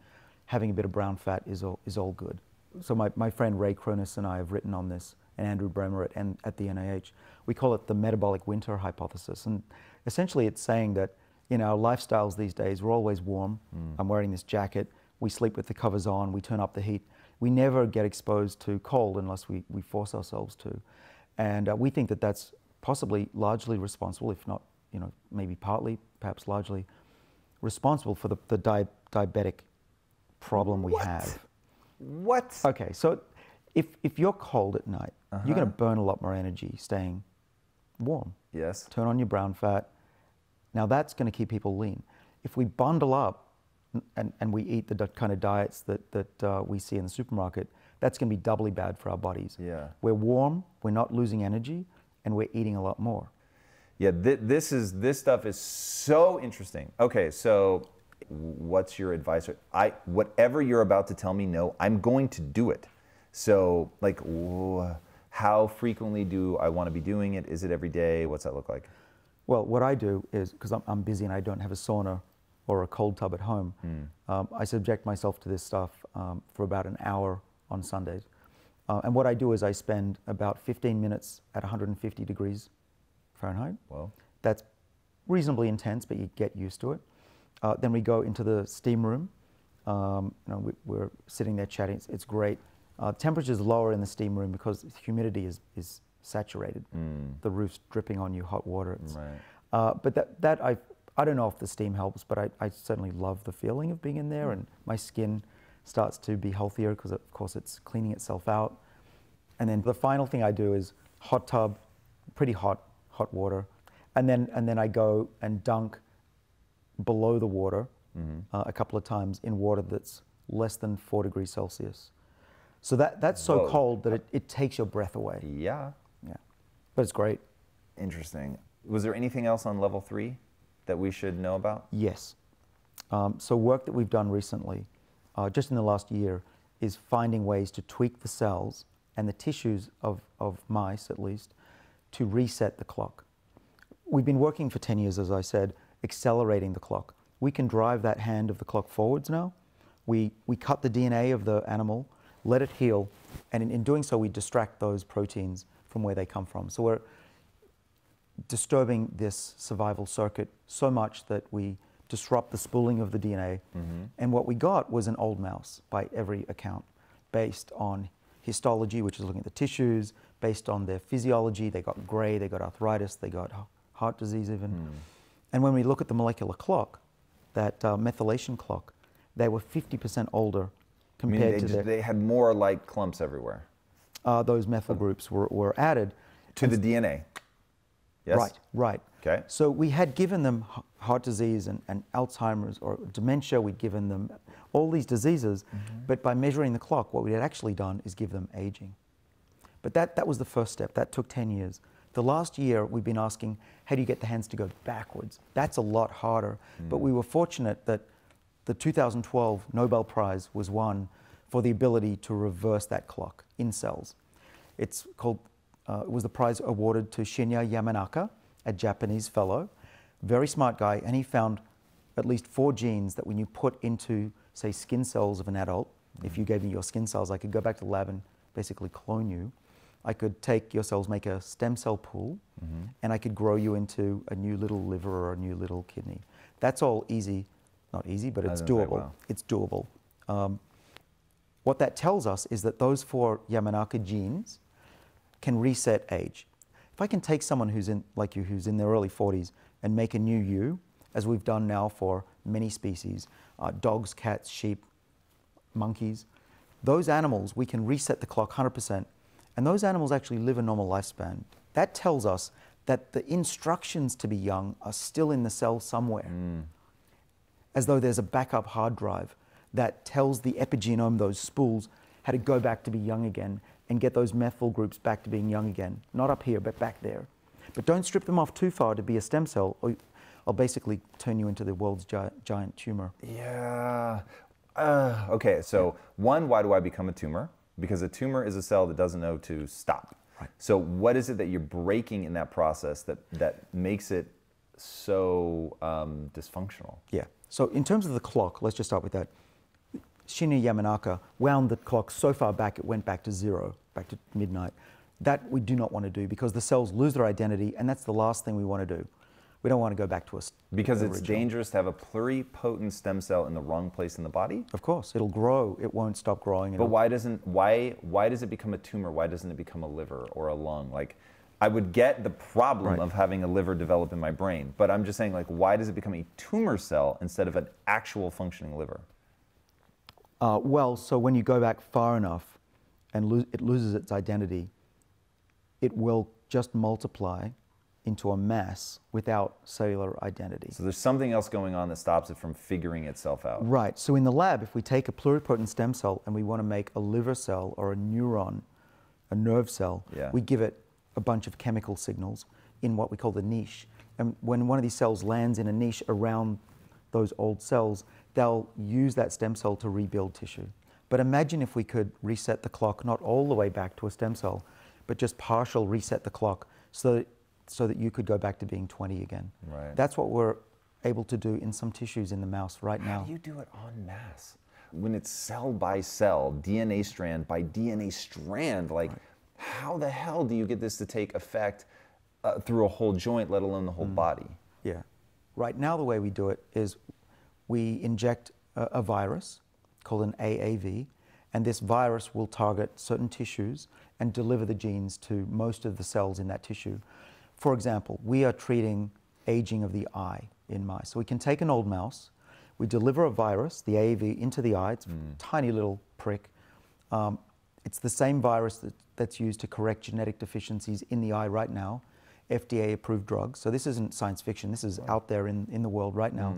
having a bit of brown fat is all, is all good. So my, my friend Ray Cronise and I have written on this, and Andrew Bremer at, and at the NIH. We call it the metabolic winter hypothesis. And essentially it's saying that in our lifestyles these days, we're always warm. Hmm. I'm wearing this jacket. We sleep with the covers on. We turn up the heat. We never get exposed to cold unless we, we force ourselves to. And uh, we think that that's possibly largely responsible, if not, you know, maybe partly, perhaps largely, responsible for the, the di- diabetic problem we What? have. What? Okay, so if, if you're cold at night, you're going to burn a lot more energy staying warm. Yes. Turn on your brown fat. Now that's going to keep people lean. If we bundle up and, and we eat the kind of diets that, that uh, we see in the supermarket, that's going to be doubly bad for our bodies. Yeah. We're warm, we're not losing energy, and we're eating a lot more. Yeah, th- this is this stuff is so interesting. Okay, so what's your advice? I whatever you're about to tell me, no, I'm going to do it. So, like, wh- how frequently do I want to be doing it? Is it every day? What's that look like? Well, what I do is because I'm, I'm busy and I don't have a sauna or a cold tub at home, um, I subject myself to this stuff um, for about an hour on Sundays. Uh, and what I do is I spend about 15 minutes at 150 degrees Fahrenheit. Well, That's reasonably intense, but you get used to it. Uh, then we go into the steam room. Um, you know, we, we're sitting there chatting. It's, it's great. Uh, temperature's lower in the steam room because humidity is, is saturated. The roof's dripping on you, hot water. It's, Right. uh, but that, that I, I don't know if the steam helps, but I, I certainly love the feeling of being in there, and my skin starts to be healthier because, of course, it's cleaning itself out. And then the final thing I do is hot tub, pretty hot, hot water, and then and then I go and dunk below the water uh, a couple of times in water that's less than four degrees Celsius. So that that's so Whoa. cold that it, it takes your breath away. yeah, Yeah, but it's great. interesting. Was there anything else on level three that we should know about? Yes. Um, so work that we've done recently, uh, just in the last year, is finding ways to tweak the cells and the tissues of, of mice, at least, to reset the clock. We've been working for 10 years, as I said, accelerating the clock. We can drive that hand of the clock forwards now. We, we cut the DNA of the animal, let it heal, and in, in doing so, we distract those proteins from where they come from. So we're disturbing this survival circuit so much that we disrupt the spooling of the DNA. And what we got was an old mouse by every account, based on histology, which is looking at the tissues, based on their physiology. They got gray, they got arthritis, they got heart disease, even. And when we look at the molecular clock, that uh, methylation clock, they were 50% older compared they, to just, their, they had more like clumps everywhere uh, those methyl groups were, were added. to the DNA. Yes. Right, right. Okay. So we had given them heart disease and, and Alzheimer's or dementia, we'd given them all these diseases, but by measuring the clock, what we had actually done is give them aging. But that, that was the first step. That took 10 years. The last year, we've been asking, how do you get the hands to go backwards? That's a lot harder. But we were fortunate that the 2012 Nobel Prize was won for the ability to reverse that clock in cells. It's called, uh, it was the prize awarded to Shinya Yamanaka, a Japanese fellow, very smart guy, and he found at least four genes that when you put into, say, skin cells of an adult, if you gave me your skin cells, I could go back to the lab and basically clone you. I could take your cells, make a stem cell pool, and I could grow you into a new little liver or a new little kidney. That's all easy, not easy, but it's was gonna say, doable. wow. It's doable. Um, what that tells us is that those four Yamanaka genes can reset age. If I can take someone who's in, like you, who's in their early 40s, and make a new you, as we've done now for many species, uh, dogs, cats, sheep, monkeys, those animals, we can reset the clock 100%, and those animals actually live a normal lifespan. That tells us that the instructions to be young are still in the cell somewhere, as though there's a backup hard drive that tells the epigenome, those spools, how to go back to be young again and get those methyl groups back to being young again. Not up here, but back there. But don't strip them off too far to be a stem cell, or I'll basically turn you into the world's gi- giant tumor. Yeah. Uh, okay, so one, why do I become a tumor? Because a tumor is a cell that doesn't know to stop. Right. So what is it that you're breaking in that process that, that makes it so um, dysfunctional? Yeah. So in terms of the clock, let's just start with that. Shinya Yamanaka wound the clock so far back it went back to zero, back to midnight. That we do not want to do because the cells lose their identity, and that's the last thing we want to do. We don't want to go back to a Because it's original. dangerous to have a pluripotent stem cell in the wrong place in the body. Of course, it'll grow. It won't stop growing. But why doesn't why why does it become a tumor? Why doesn't it become a liver or a lung? Like I would get the problem Right. of having a liver develop in my brain, but I'm just saying like why does it become a tumor cell instead of an actual functioning liver? Uh, well, so when you go back far enough and lo- it loses its identity, it will just multiply into a mass without cellular identity. So there's something else going on that stops it from figuring itself out. Right. So in the lab, if we take a pluripotent stem cell and we want to make a liver cell or a neuron, a nerve cell, Yeah. we give it a bunch of chemical signals in what we call the niche. And when one of these cells lands in a niche around those old cells, they'll use that stem cell to rebuild tissue. But imagine if we could reset the clock, not all the way back to a stem cell, but just partial reset the clock so that, so that you could go back to being 20 again. Right. That's what we're able to do in some tissues in the mouse right How now. do you do it en masse? When it's cell by cell, DNA strand by DNA strand, like how the hell do you get this to take effect uh, through a whole joint, let alone the whole body? Yeah. Right now, the way we do it is we inject a, a virus called an AAV, and this virus will target certain tissues and deliver the genes to most of the cells in that tissue. For example, we are treating aging of the eye in mice. So we can take an old mouse, we deliver a virus, the AAV, into the eye. It's a tiny little prick. Um, it's the same virus that, that's used to correct genetic deficiencies in the eye right now, FDA approved drugs. So this isn't science fiction, this is out there in, in the world right now.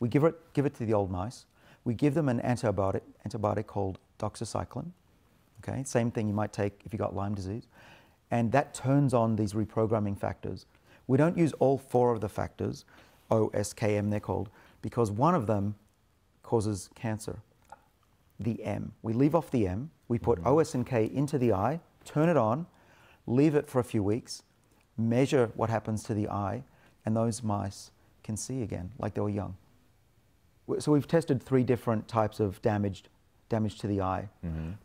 We give it, give it to the old mice. We give them an antibiotic, antibiotic called doxycycline. Okay, same thing you might take if you got Lyme disease. And that turns on these reprogramming factors. We don't use all four of the factors, OSKM they're called, because one of them causes cancer the M. We leave off the M, we put mm-hmm. OS and K into the eye, turn it on, leave it for a few weeks, measure what happens to the eye, and those mice can see again like they were young. So we've tested three different types of damaged, damage to the eye.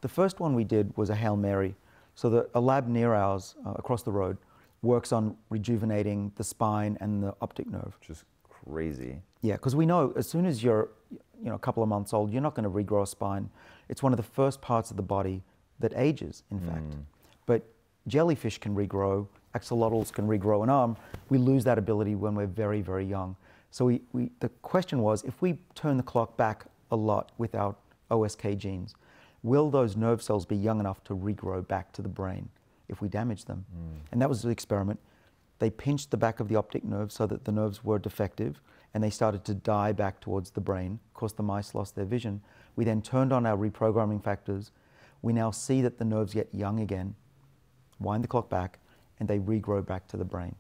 The first one we did was a Hail Mary. So the, a lab near ours, uh, across the road, works on rejuvenating the spine and the optic nerve. Which is crazy. Yeah, because we know as soon as you're, you know, a couple of months old, you're not going to regrow a spine. It's one of the first parts of the body that ages, in fact. But jellyfish can regrow, axolotls can regrow an arm. We lose that ability when we're very, very young. So we, we, the question was, if we turn the clock back a lot with our OSK genes, will those nerve cells be young enough to regrow back to the brain if we damage them? Hmm. And that was the experiment. They pinched the back of the optic nerve so that the nerves were defective and they started to die back towards the brain. Of course, the mice lost their vision. We then turned on our reprogramming factors. We now see that the nerves get young again, wind the clock back, and they regrow back to the brain.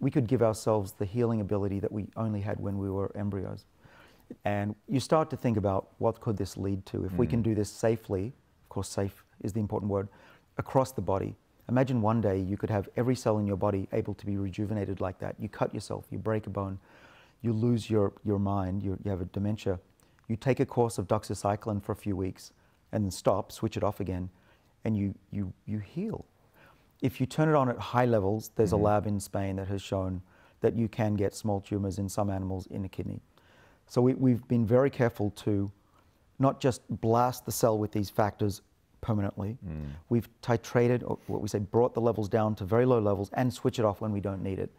We could give ourselves the healing ability that we only had when we were embryos. And you start to think about what could this lead to if we can mm. do this safely, of course safe is the important word, across the body. Imagine one day you could have every cell in your body able to be rejuvenated like that. You cut yourself, you break a bone, you lose your, your mind, you, you have a dementia. You take a course of doxycycline for a few weeks and then stop, switch it off again, and you, you, you heal. If you turn it on at high levels, there's a mm-hmm. lab in Spain that has shown that you can get small tumors in some animals in the kidney. So we, we've been very careful to not just blast the cell with these factors permanently. We've titrated, or what we say, brought the levels down to very low levels and switch it off when we don't need it.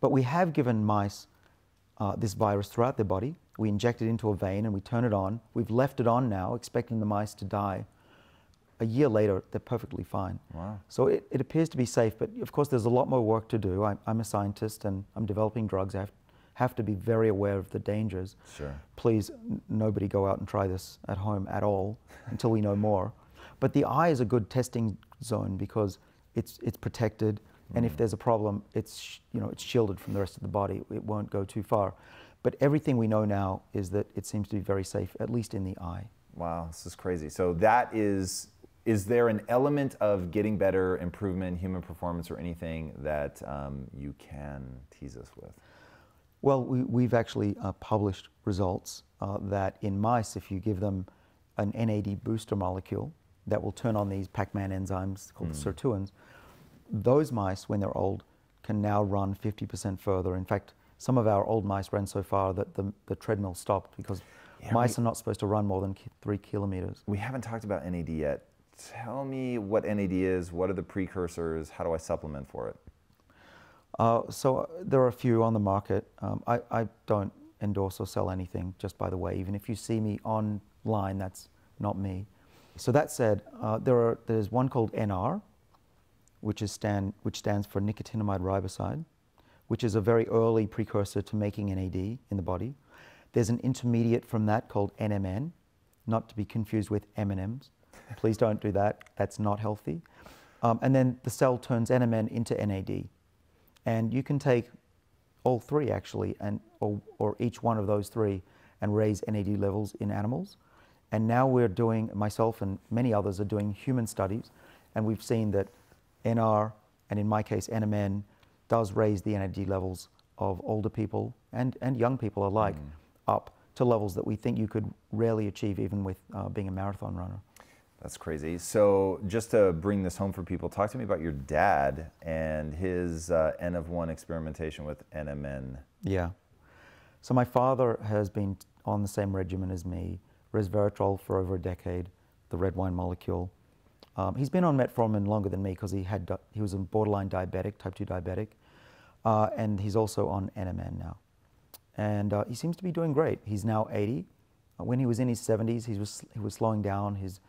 But we have given mice uh, this virus throughout their body. We inject it into a vein and we turn it on. We've left it on now, expecting the mice to die. A year later, they're perfectly fine. Wow. So it, it appears to be safe, but of course, there's a lot more work to do. I, I'm a scientist and I'm developing drugs. I have, have to be very aware of the dangers. Sure. Please, n- nobody go out and try this at home at all [LAUGHS] until we know more. But the eye is a good testing zone because it's, it's protected, and if there's a problem, it's, sh- you know, it's shielded from the rest of the body. It won't go too far. But everything we know now is that it seems to be very safe, at least in the eye. Wow, this is crazy. So that is is there an element of getting better, improvement, human performance, or anything that um, you can tease us with? Well, we, we've actually uh, published results uh, that in mice, if you give them an NAD booster molecule that will turn on these Pac-Man enzymes called the sirtuins, those mice, when they're old, can now run 50% further. In fact, some of our old mice ran so far that the, the treadmill stopped because Yeah, mice we- are not supposed to run more than three kilometers. We haven't talked about NAD yet. Tell me what NAD is. What are the precursors? How do I supplement for it? Uh, so uh, there are a few on the market. Um, I, I don't endorse or sell anything, just by the way. Even if you see me online, that's not me. So that said, uh, there are, there's one called NR, which, is stand, which stands for nicotinamide riboside, which is a very early precursor to making NAD in the body. There's an intermediate from that called NMN, not to be confused with M&Ms. Please don't do that. That's not healthy. Um, and then the cell turns NMN into NAD. And you can take all three actually, and or, or each one of those three, and raise NAD levels in animals. And now we're doing, myself and many others are doing human studies, and we've seen that NR, and in my case NMN, does raise the NAD levels of older people and, and young people alike up to levels that we think you could rarely achieve even with uh, being a marathon runner. That's crazy. So, just to bring this home for people, talk to me about your dad and his uh, N of one experimentation with NMN. Yeah. So my father has been on the same regimen as me, resveratrol for over a decade, the red wine molecule. Um, he's been on metformin longer than me because he had he was a borderline diabetic, type 2 diabetic, uh, and he's also on NMN now. And uh, he seems to be doing great. He's now 80. Uh, when he was in his 70s, he was he was slowing down. His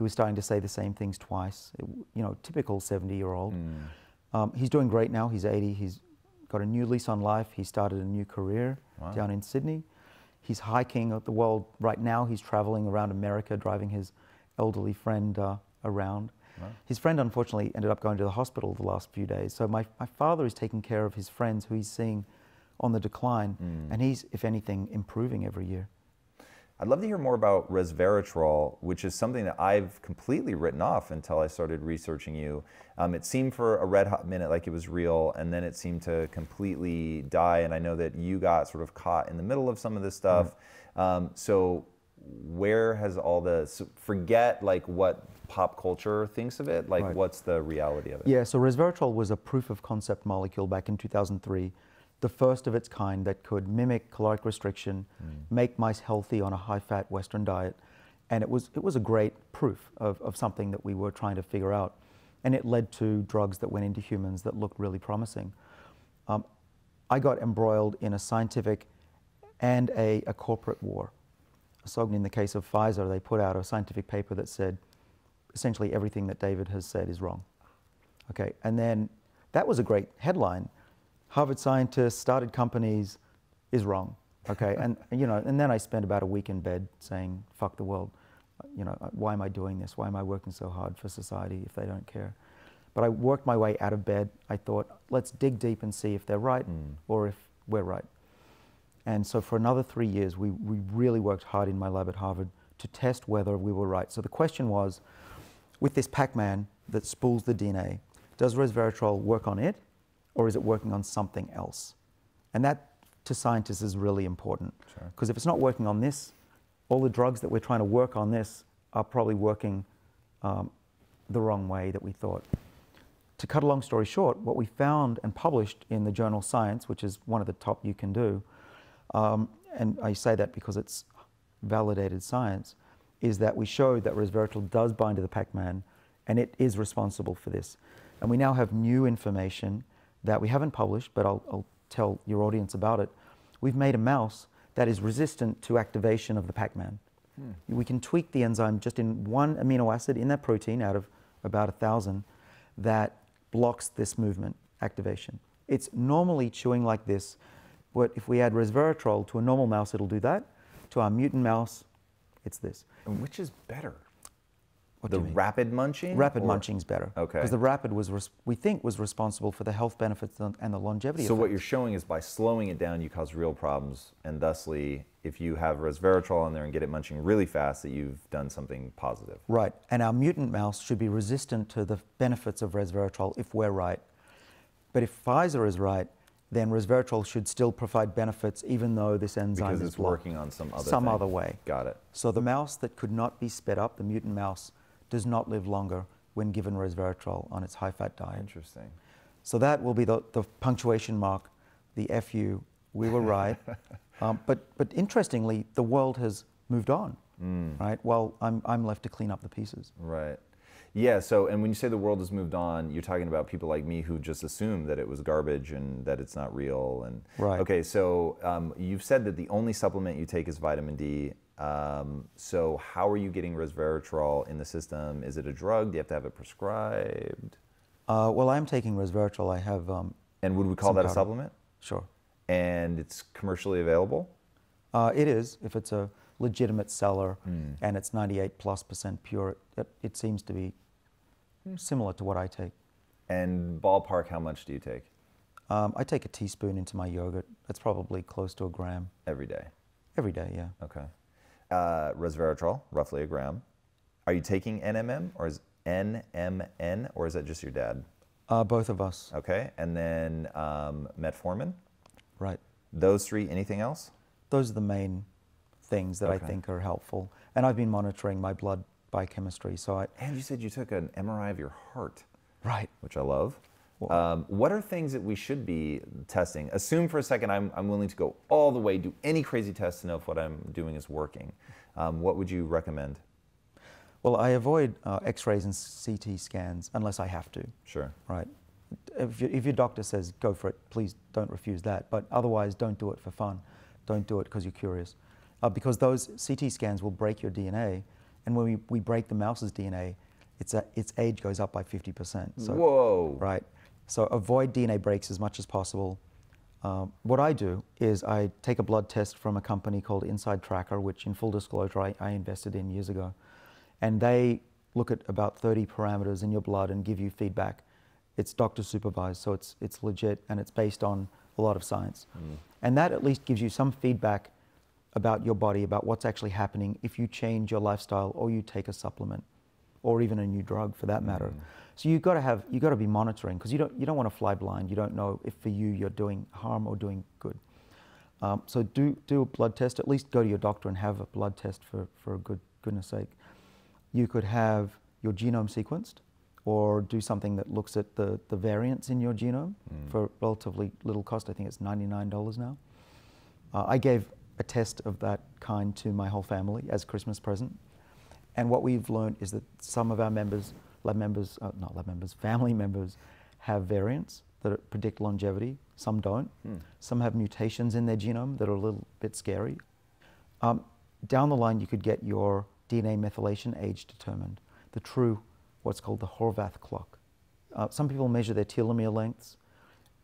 he was starting to say the same things twice. It- you know, typical 70 year old. Um, he's doing great now. He's 80. He's got a new lease on life. He started a new career Wow. down in Sydney. He's hiking the world right now. He's traveling around America, driving his elderly friend uh, around. His friend, unfortunately, ended up going to the hospital the last few days. So my, my father is taking care of his friends who he's seeing on the decline, and he's, if anything, improving every year. I'd love to hear more about resveratrol, which is something that I've completely written off until I started researching you. Um, it seemed for a red hot minute like it was real, and then it seemed to completely die. And I know that you got sort of caught in the middle of some of this stuff. Um, so, where has all the so forget like what pop culture thinks of it? Like, Right. what's the reality of it? Yeah, so resveratrol was a proof of concept molecule back in 2003, the first of its kind that could mimic caloric restriction, make mice healthy on a high fat Western diet. And it was, it was a great proof of, of something that we were trying to figure out. And it led to drugs that went into humans that looked really promising. Um, I got embroiled in a scientific and a, a corporate war. So in the case of Pfizer, they put out a scientific paper that said essentially everything that David has said is wrong. Okay, and then that was a great headline. Harvard scientists started companies is wrong. Okay, and, [LAUGHS] you know, and then I spent about a week in bed saying, "Fuck the world." You know, why am I doing this? Why am I working so hard for society if they don't care? But I worked my way out of bed. I thought, let's dig deep and see if they're right mm. or if we're right. And so for another three years, we, we really worked hard in my lab at Harvard to test whether we were right. So the question was, with this Pac-Man that spools the DNA, does resveratrol work on it, or is it working on something else? And that, to scientists, is really important. Sure. Because if it's not working on this, all the drugs that we're trying to work on this are probably working um, the wrong way that we thought. To cut a long story short, what we found and published in the journal Science, which is one of the top you can do, um, and I say that because it's validated science, is that we showed that resveratrol does bind to the Pac-Man and it is responsible for this. And we now have new information that we haven't published, but I'll, I'll tell your audience about it. We've made a mouse that is resistant to activation of the Pac-Man. Hmm. We can tweak the enzyme just in one amino acid in that protein out of about a thousand that blocks this movement activation. It's normally chewing like this, but if we add resveratrol to a normal mouse, it'll do that. To our mutant mouse, it's this. And which is better? What the do you mean? rapid munching? Rapid or- munching's better. Okay. Because the rapid was, res- we think, was responsible for the health benefits and the longevity. So what you're showing is by slowing it down, you cause real problems, and thusly, if you have resveratrol in there and get it munching really fast, that you've done something positive. Right, and our mutant mouse should be resistant to the benefits of resveratrol if we're right. But if Pfizer is right, then resveratrol should still provide benefits even though this enzyme Because is it's blocked. working on some other some thing. other way. Got it. So the mouse that could not be sped up, the mutant mouse, does not live longer when given resveratrol on its high-fat diet. Interesting. So that will be the, the punctuation mark, the FU We were right. um, but, but interestingly, the world has moved on, right? Well, I'm, I'm left to clean up the pieces. Right. Yeah, so, and when you say the world has moved on, you're talking about people like me who just assume that it was garbage and that it's not real. And Right. Okay, so um, you've said that the only supplement you take is vitamin D. Um, so, how are you getting resveratrol in the system? Is it a drug? Do you have to have it prescribed? Uh, well, I'm taking resveratrol. I have, um, And would we call that a supplement? sure. And it's commercially available? Uh, it is, if it's a legitimate seller Hmm. and it's 98 plus percent pure, it, it seems to be similar to what I take. And ballpark, how much do you take Um, I take a teaspoon into my yogurt. That's probably close to a gram every day? every day, yeah. Okay. Uh, resveratrol, roughly a gram. Are you taking NMM or is NMN or is that just your dad? Uh, both of us, Okay. And then um, metformin. right. Those three. Anything else? Those are the main things that Okay. I think are helpful. And I've been monitoring my blood biochemistry, so I. And you said you took an MRI of your heart, Right. which I love. Well- Um, what are things that we should be testing? Assume for a second I'm, I'm willing to go all the way, do any crazy test to know if what I'm doing is working. Um, what would you recommend? Well, I avoid uh, x rays and CT scans unless I have to, Sure. right? If, you, if your doctor says go for it, please don't refuse that. But otherwise, don't do it for fun. Don't do it because you're curious. Uh, because those CT scans will break your DNA. And when we, we break the mouse's DNA, its, a, its age goes up by 50%. So, Whoa. Right. So avoid DNA breaks as much as possible. Um, what I do is I take a blood test from a company called Inside Tracker, which, in full disclosure, I, I invested in years ago. And they look at about 30 parameters in your blood and give you feedback. It's doctor supervised, so it's, it's legit and it's based on a lot of science. And that at least gives you some feedback about your body, about what's actually happening if you change your lifestyle or you take a supplement or even a new drug for that matter. So you've got to have you've got to be monitoring because you don't you don't want to fly blind. You don't know if for you you're doing harm or doing good. Um, so do do a blood test. At least go to your doctor and have a blood test for for good goodness sake. You could have your genome sequenced, or do something that looks at the the variants in your genome for relatively little cost. I think it's ninety nine dollars now. Uh, I gave a test of that kind to my whole family as a Christmas present. And what we've learned is that some of our members, lab members, uh, not lab members, family members, have variants that predict longevity. Some don't. Some have mutations in their genome that are a little bit scary. Um, down the line, you could get your DNA methylation age determined, the true, what's called the Horvath clock. Uh, some people measure their telomere lengths.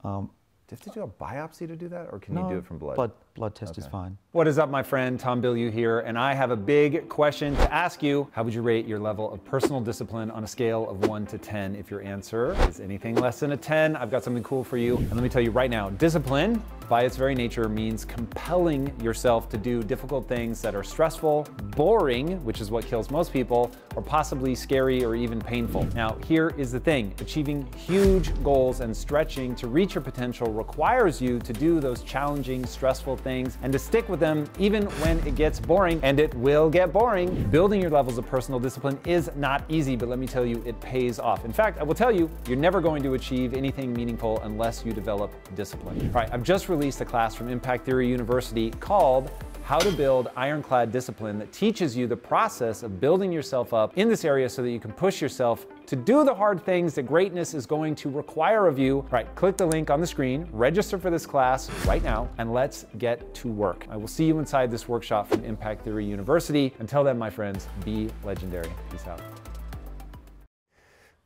Um, Do you have to do a biopsy to do that, or can you do it from blood? Blood, blood test is fine. What is up, my friend? Tom Bilyeu here, and I have a big question to ask you. How would you rate your level of personal discipline on a scale of 1 to 10? If your answer is anything less than a 10, I've got something cool for you. And let me tell you right now discipline, by its very nature, means compelling yourself to do difficult things that are stressful, boring, which is what kills most people, or possibly scary or even painful. Now, here is the thing achieving huge goals and stretching to reach your potential requires you to do those challenging, stressful things and to stick with them even when it gets boring, and it will get boring. Building your levels of personal discipline is not easy, but let me tell you, it pays off. In fact, I will tell you, you're never going to achieve anything meaningful unless you develop discipline. All right, I've just released a class from Impact Theory University called how to build ironclad discipline that teaches you the process of building yourself up in this area so that you can push yourself to do the hard things that greatness is going to require of you. Right, click the link on the screen, register for this class right now, and let's get to work. I will see you inside this workshop from Impact Theory University. Until then, my friends, be legendary. Peace out.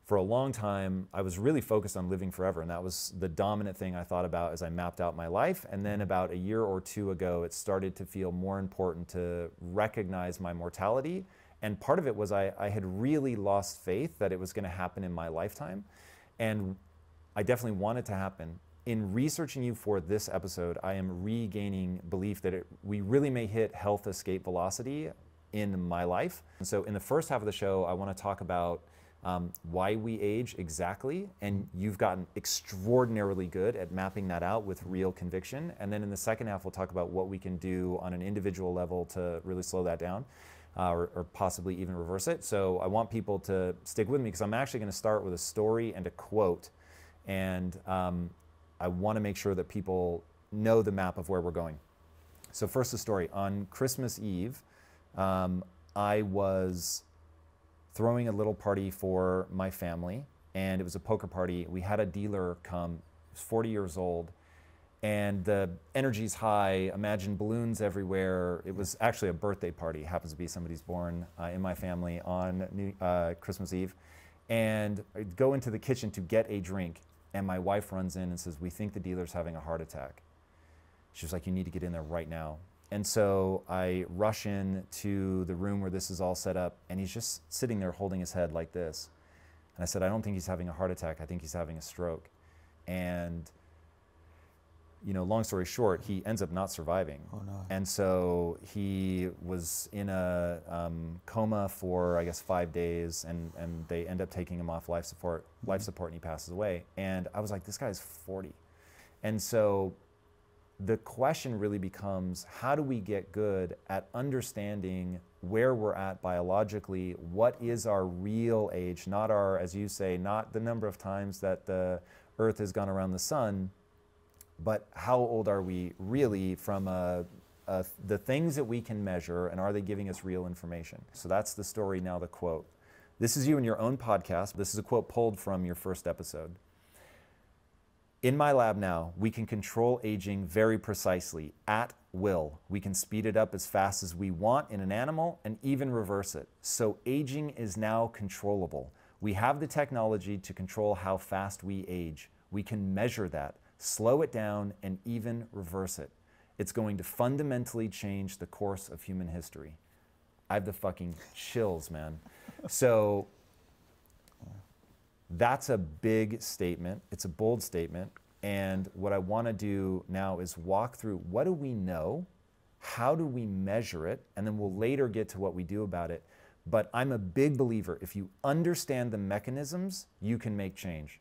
for a long time, I was really focused on living forever, and that was the dominant thing I thought about as I mapped out my life. And then about a year or two ago, it started to feel more important to recognize my mortality. And part of it was I, I had really lost faith that it was going to happen in my lifetime. And I definitely want it to happen. In researching you for this episode, I am regaining belief that it, we really may hit health escape velocity in my life. And so, in the first half of the show, I want to talk about um, why we age exactly, and you've gotten extraordinarily good at mapping that out with real conviction. And then in the second half, we'll talk about what we can do on an individual level to really slow that down. Uh, or, or possibly even reverse it. So I want people to stick with me because I'm actually going to start with a story and a quote, and um, I want to make sure that people know the map of where we're going. So first, the story on Christmas Eve, um, I was throwing a little party for my family, and it was a poker party. We had a dealer come, he was 40 years old, and the energy's high. Imagine balloons everywhere. It was actually a birthday party. It happens to be somebody's born uh, in my family on New, uh, Christmas Eve, and I go into the kitchen to get a drink, and my wife runs in and says, "We think the dealer's having a heart attack." She was like, "You need to get in there right now." And so I rush in to the room where this is all set up, and he's just sitting there holding his head like this. And I said, I don't think he's having a heart attack. I think he's having a stroke. And, you know, long story short, he ends up not surviving. Oh, no. And so he was in a um, coma for, I guess, five days, and, and they end up taking him off life support, life support, and he passes away. And I was like, this guy's 40. And so the question really becomes how do we get good at understanding where we're at biologically what is our real age not our as you say not the number of times that the earth has gone around the sun but how old are we really from a, a, the things that we can measure and are they giving us real information so that's the story now the quote this is you in your own podcast this is a quote pulled from your first episode in my lab now, we can control aging very precisely at will. We can speed it up as fast as we want in an animal and even reverse it. So aging is now controllable. We have the technology to control how fast we age. We can measure that, slow it down, and even reverse it. It's going to fundamentally change the course of human history. I have the fucking chills, man. So that's a big statement. It's a bold statement. And what I want to do now is walk through what do we know? How do we measure it? And then we'll later get to what we do about it. But I'm a big believer if you understand the mechanisms, you can make change.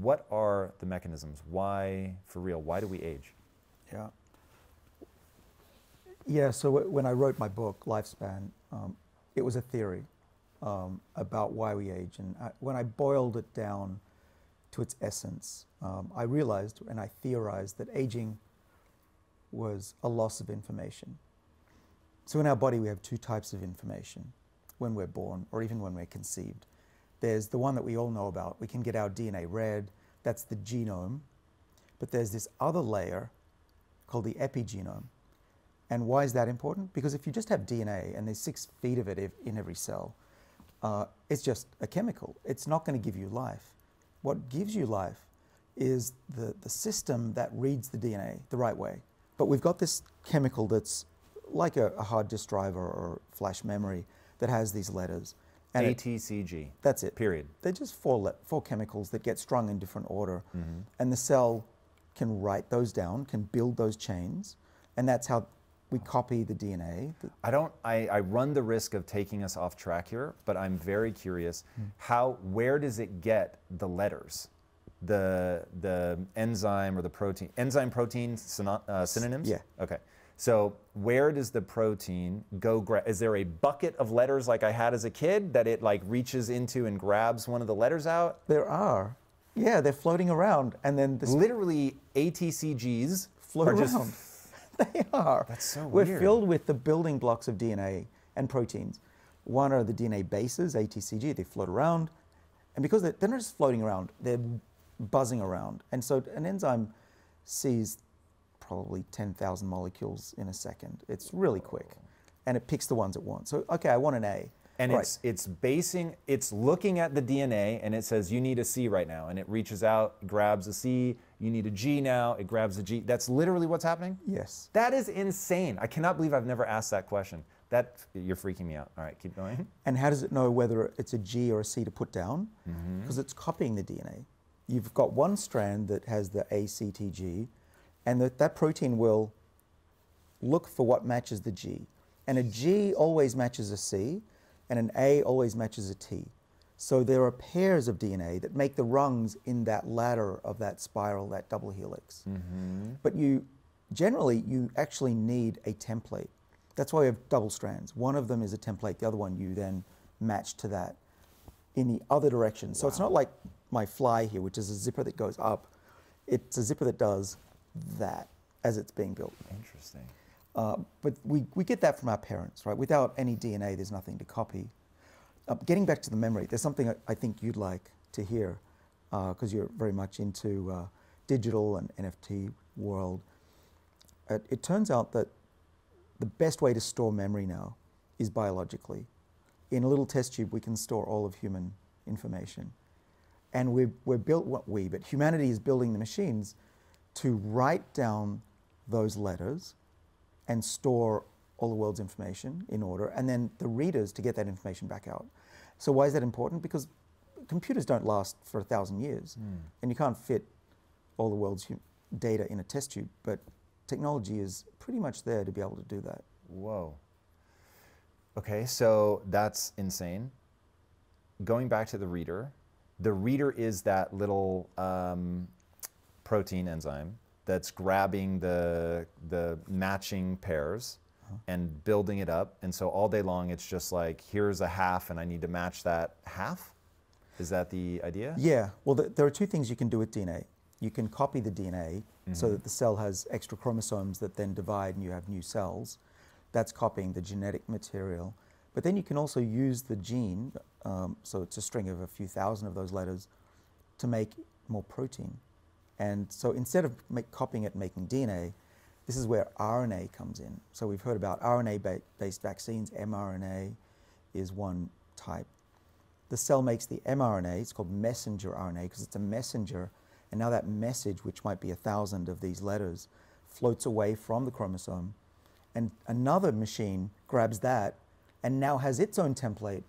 What are the mechanisms? Why, for real, why do we age? Yeah. Yeah, so w- when I wrote my book, Lifespan, um, it was a theory um, about why we age. And I, when I boiled it down to its essence, um, I realized and I theorized that aging was a loss of information. So in our body, we have two types of information when we're born or even when we're conceived. There's the one that we all know about. We can get our DNA read, that's the genome. But there's this other layer called the epigenome. And why is that important? Because if you just have DNA and there's six feet of it in every cell, uh, it's just a chemical. It's not going to give you life. What gives you life is the, the system that reads the DNA the right way. But we've got this chemical that's like a, a hard disk drive or, or flash memory that has these letters. And it- ATCG. that's it. Period. They're just four, le- four chemicals that get strung in different order. And the cell can write those down, can build those chains. And that's how we copy the DNA. I don't. I, I run the risk of taking us off track here, but I'm very curious. Hmm. How? Where does it get the letters? The the enzyme or the protein? Enzyme protein syno- uh, synonyms? yeah. Okay. So where does the protein go? Gra- is there a bucket of letters like I had as a kid that it like reaches into and grabs one of the letters out? There are. Yeah, they're floating around. And then the Literally ATCGs float are just around. [LAUGHS] they are. That's so We're weird. filled with the building blocks of DNA and proteins. One are the DNA bases, ATCG, they float around. And because they're, they're not just floating around, they're buzzing around. And so an enzyme sees probably 10,000 molecules in a second. It's really quick. And it picks the ones it wants. So, okay, I want an A. And right. it's it's basing it's looking at the DNA and it says you need a C right now and it reaches out grabs a C you need a G now it grabs a G that's literally what's happening Yes. that is insane I cannot believe I've never asked that question that you're freaking me out all right keep going And how does it know whether it's a G or a C to put down? Mm-hmm. Because it's copying the DNA. You've got one strand that has the ACTG, and that, that protein will look for what matches the G. And a G always matches a C, and an A always matches a T. So there are pairs of DNA that make the rungs in that ladder of that spiral, that double helix. Mm-hmm. But you generally you actually need a template. That's why we have double strands. One of them is a template, the other one you then match to that in the other direction. So it's not like my fly here, which is a zipper that goes up. It's a zipper that does that. as it's being built. Interesting. Uh, but we, we get that from our parents, right? Without any DNA, there's nothing to copy. Uh, getting back to the memory, there's something I, I think you'd like to hear because uh, you're very much into uh, digital and NFT world. It, it turns out that the best way to store memory now is biologically. In a little test tube, we can store all of human information. And we're, we're built, what we, but humanity is building the machines to write down those letters and store all the world's information in order, and then the readers to get that information back out. So why is that important? Because computers don't last for a thousand years, mm. and you can't fit all the world's data in a test tube. But technology is pretty much there to be able to do that. Whoa. Okay, so that's insane. Going back to the reader, the reader is that little um, protein enzyme that's grabbing the the matching pairs uh-huh. and building it up. And so all day long, it's just like here's a half, and I need to match that half. Is that the idea? Yeah. Well, the, there are two things you can do with DNA. You can copy the DNA mm-hmm. so that the cell has extra chromosomes that then divide and you have new cells. That's copying the genetic material. But then you can also use the gene, um, so it's a string of a few thousand of those letters, to make more protein. And so instead of make, copying it and making DNA, this is where RNA comes in. So we've heard about RNA-based vaccines. mRNA is one type. The cell makes the mRNA, it's called messenger RNA because it's a messenger, and now that message, which might be a thousand of these letters, floats away from the chromosome, and another machine grabs that and now has its own template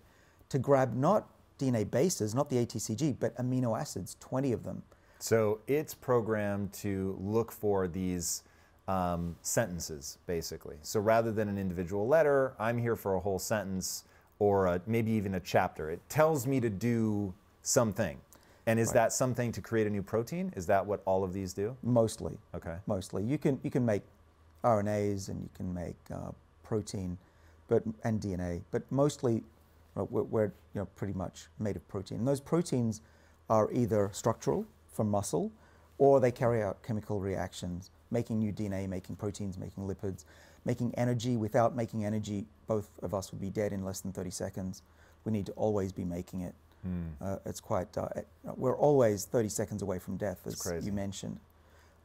to grab not DNA bases, not the ATCG, but amino acids, 20 of them. So it's programmed to look for these um, sentences, basically. So rather than an individual letter, I'm here for a whole sentence or a, maybe even a chapter. It tells me to do something. And is right. that something to create a new protein? Is that what all of these do? Mostly. Okay. Mostly. You can you can make RNAs and you can make uh, protein, but and DNA, but mostly we're, we're, you know pretty much made of protein. And those proteins are either structural from muscle, or they carry out chemical reactions, making new DNA, making proteins, making lipids, making energy. Without making energy, both of us would be dead in less than 30 seconds. We need to always be making it. Mm. Uh, it's quite, uh, we're always 30 seconds away from death, as you mentioned.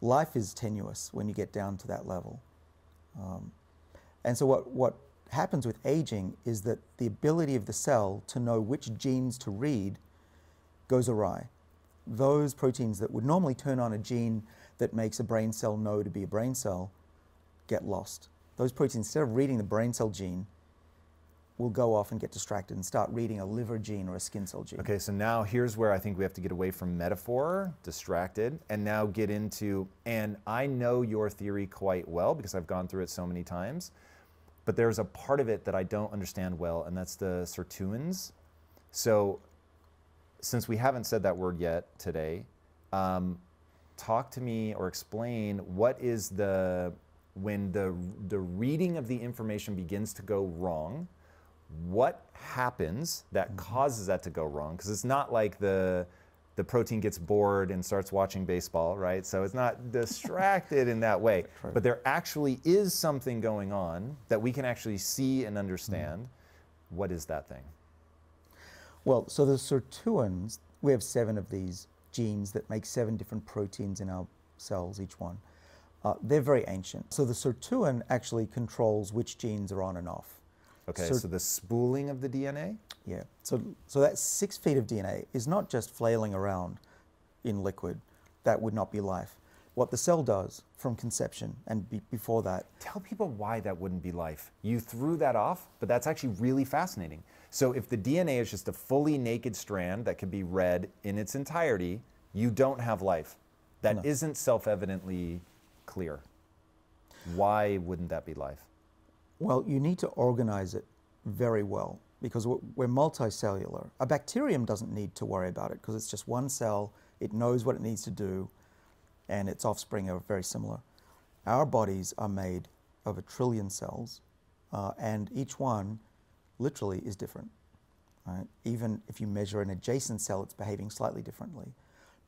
Life is tenuous when you get down to that level. Um, and so, what, what happens with aging is that the ability of the cell to know which genes to read goes awry those proteins that would normally turn on a gene that makes a brain cell know to be a brain cell get lost. Those proteins, instead of reading the brain cell gene, will go off and get distracted and start reading a liver gene or a skin cell gene. Okay, so now here's where I think we have to get away from metaphor, distracted, and now get into, and I know your theory quite well because I've gone through it so many times, but there's a part of it that I don't understand well, and that's the sirtuins. So since we haven't said that word yet today, um, talk to me or explain what is the when the the reading of the information begins to go wrong what happens that mm-hmm. causes that to go wrong? Because it's not like the the protein gets bored and starts watching baseball right? So it's not [LAUGHS] distracted in that way. But there actually is something going on that we can actually see and understand. Mm-hmm. what is that thing well, so the sirtuins, we have seven of these genes that make seven different proteins in our cells, each one. Uh, they're very ancient. So the sirtuin actually controls which genes are on and off. Okay, so, so the spooling of the DNA? Yeah. So, so that six feet of DNA is not just flailing around in liquid. That would not be life. What the cell does from conception and be before that. Tell people why that wouldn't be life. You threw that off, but that's actually really fascinating. So if the DNA is just a fully naked strand that can be read in its entirety, you don't have life. That no. not self-evidently clear. Why wouldn't that be life? Well, you need to organize it very well because we're multicellular. A bacterium doesn't need to worry about it because it's just one cell, it knows what it needs to do, and its offspring are very similar. Our bodies are made of a trillion cells, uh, and each one literally is different. Right? Even if you measure an adjacent cell, it's behaving slightly differently.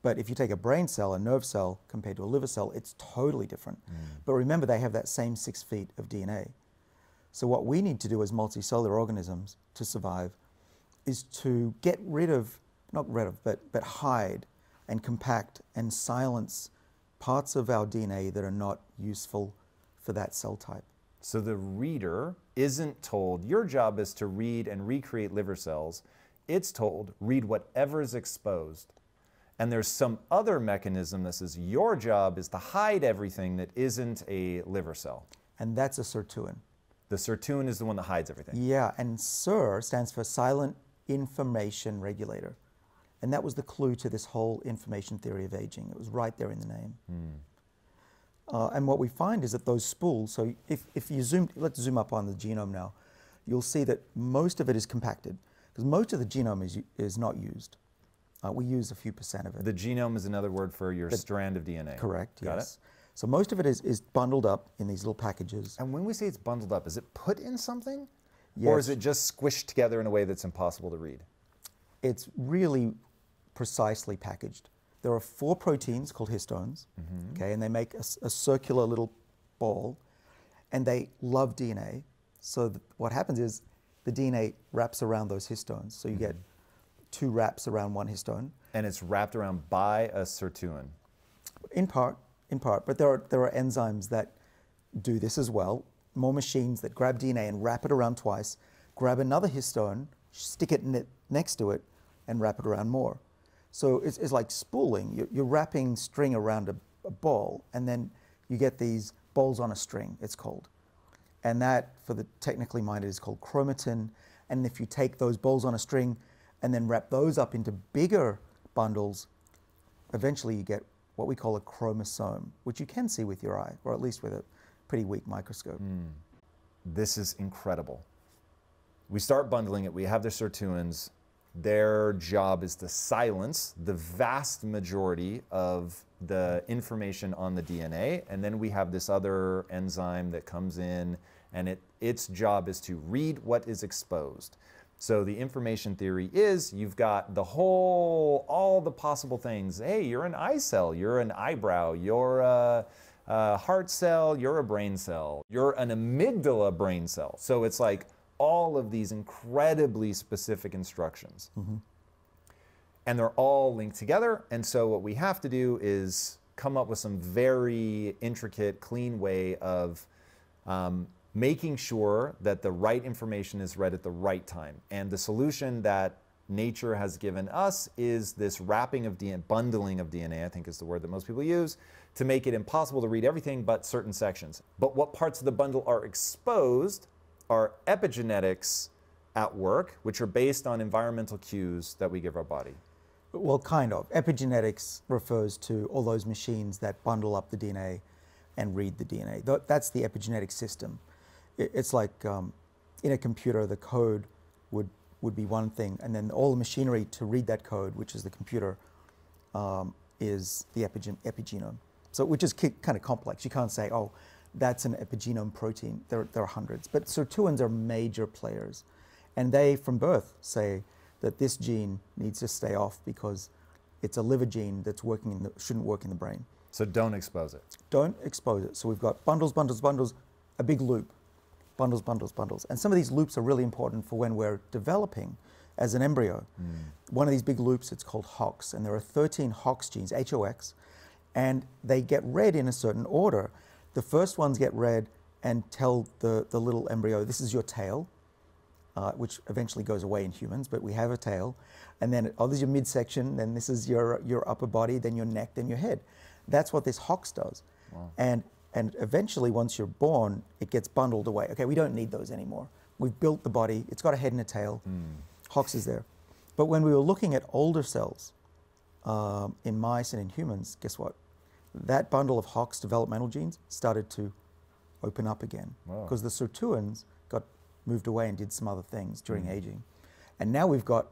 But if you take a brain cell, a nerve cell, compared to a liver cell, it's totally different. Mm. But remember, they have that same six feet of DNA. So what we need to do as multicellular organisms to survive is to get rid of, not rid of, but, but hide and compact and silence parts of our DNA that are not useful for that cell type. So the reader isn't told your job is to read and recreate liver cells. It's told read whatever is exposed. And there's some other mechanism that says your job is to hide everything that isn't a liver cell. And that's a sirtuin. The sirtuin is the one that hides everything. Yeah, and SIR stands for Silent Information Regulator. And that was the clue to this whole information theory of aging. It was right there in the name. Hmm. Uh, and what we find is that those spools, so if, if you zoom, let's zoom up on the genome now, you'll see that most of it is compacted because most of the genome is, is not used. Uh, we use a few percent of it. The genome is another word for your strand of DNA. Correct, Got yes. So most of it is, is bundled up in these little packages. And when we say it's bundled up, is it put in something? Or is it just squished together in a way that's impossible to read? it's really precisely packaged. There are four proteins called histones, mm-hmm. okay, and they make a circular little ball, and they love DNA. So th- what happens is the DNA wraps around those histones. So you get mm-hmm. two wraps around one histone, And it's wrapped around by a sirtuin. in part, in part. But there are there are enzymes that do this as well. More machines that grab DNA and wrap it around twice, grab another histone, stick it ne- next to it, and wrap it around more. So it's, it's like spooling. You're, you're wrapping string around a, a ball, and then you get these balls on a string. It's called, and that for the technically minded is called chromatin. And if you take those balls on a string and then wrap those up into bigger bundles, eventually you get what we call a chromosome, which you can see with your eye, or at least with a pretty weak microscope. Hmm. This is incredible. We start bundling it, we have the sirtuins. Their job is to silence the vast majority of the information on the DNA. And then we have this other enzyme that comes in, and it, its job is to read what is exposed. So the information theory is you've got the whole, all the possible things. Hey, you're an eye cell, you're an eyebrow, you're a, a heart cell, you're a brain cell, you're an amygdala brain cell. So it's like all of these incredibly specific instructions. And they're all linked together. And so what we have to do is come up with some very intricate, clean way of um, making sure that the right information is read at the right time. And the solution that nature has given us is this wrapping of DNA, bundling of DNA, I think is the word that most people use, to make it impossible to read everything but certain sections. But what parts of the bundle are exposed are epigenetics at work, which are based on environmental cues that we give our body. Well, kind of. Epigenetics refers to all those machines that bundle up the DNA and read the DNA. That's the epigenetic system. It's like um, in a computer, the code would, would be one thing, and then all the machinery to read that code, which is the computer, um, is the epigen- epigenome. So, which is ki- kind of complex. You can't say, oh, that's an epigenome protein. There, there are hundreds. But sirtuins are major players. And they, from birth, say that this gene needs to stay off because it's a liver gene that's working in the, shouldn't work in the brain. So don't expose it. Don't expose it. So we've got bundles, bundles, bundles, a big loop, bundles, bundles, bundles. And some of these loops are really important for when we're developing as an embryo. Hmm. One of these big loops, it's called HOX, and there are 13 HOX genes, H-O-X, and they get read in a certain order. The first ones get read and tell the, the little embryo, this is your tail, uh, which eventually goes away in humans, but we have a tail. And then, oh, this is your midsection, then this is your, your upper body, then your neck, then your head. That's what this HOX does. And, and eventually, once you're born, it gets bundled away. Okay, we don't need those anymore. We've built the body, it's got a head and a tail. HOX is there. But when we were looking at older cells um, in mice and in humans, guess what? That bundle of HOX developmental genes started to open up again Wow. because the sirtuins got moved away and did some other things during aging. And now we've got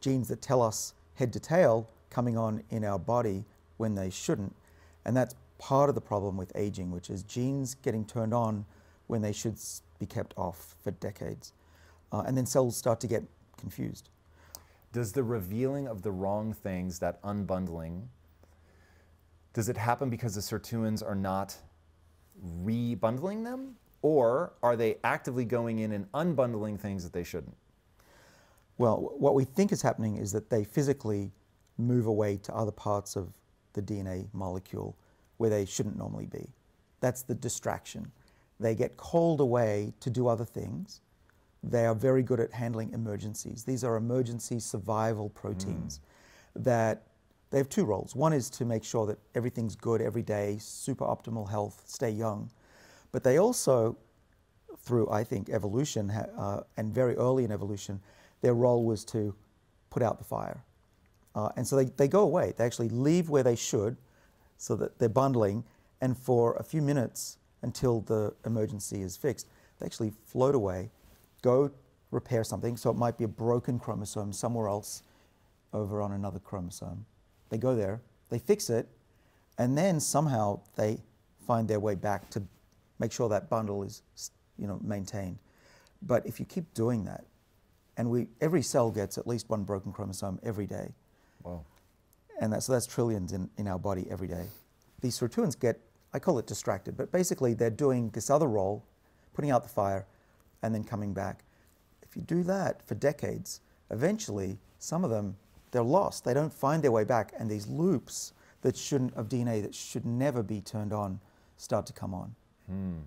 genes that tell us head to tail coming on in our body when they shouldn't. And that's part of the problem with aging, which is genes getting turned on when they should be kept off for decades. Uh, and then cells start to get confused. does the revealing of the wrong things, that unbundling, does it happen because the sirtuins are not rebundling them? Or are they actively going in and unbundling things that they shouldn't? Well, what we think is happening is that they physically move away to other parts of the DNA molecule where they shouldn't normally be. That's the distraction. They get called away to do other things. They are very good at handling emergencies. These are emergency survival proteins mm. that they have two roles. One is to make sure that everything's good every day, super optimal health, stay young. But they also, through I think evolution uh, and very early in evolution, their role was to put out the fire. Uh, and so they, they go away. They actually leave where they should so that they're bundling. And for a few minutes until the emergency is fixed, they actually float away, go repair something. So it might be a broken chromosome somewhere else over on another chromosome. They go there, they fix it, and then somehow they find their way back to make sure that bundle is you know, maintained. But if you keep doing that, and we, every cell gets at least one broken chromosome every day. Wow. And that, so that's trillions in, in our body every day. These sirtuins get, I call it distracted, but basically they're doing this other role, putting out the fire, and then coming back. If you do that for decades, eventually some of them, they're lost. They don't find their way back, and these loops that shouldn't, of DNA that should never be turned on start to come on. Hmm.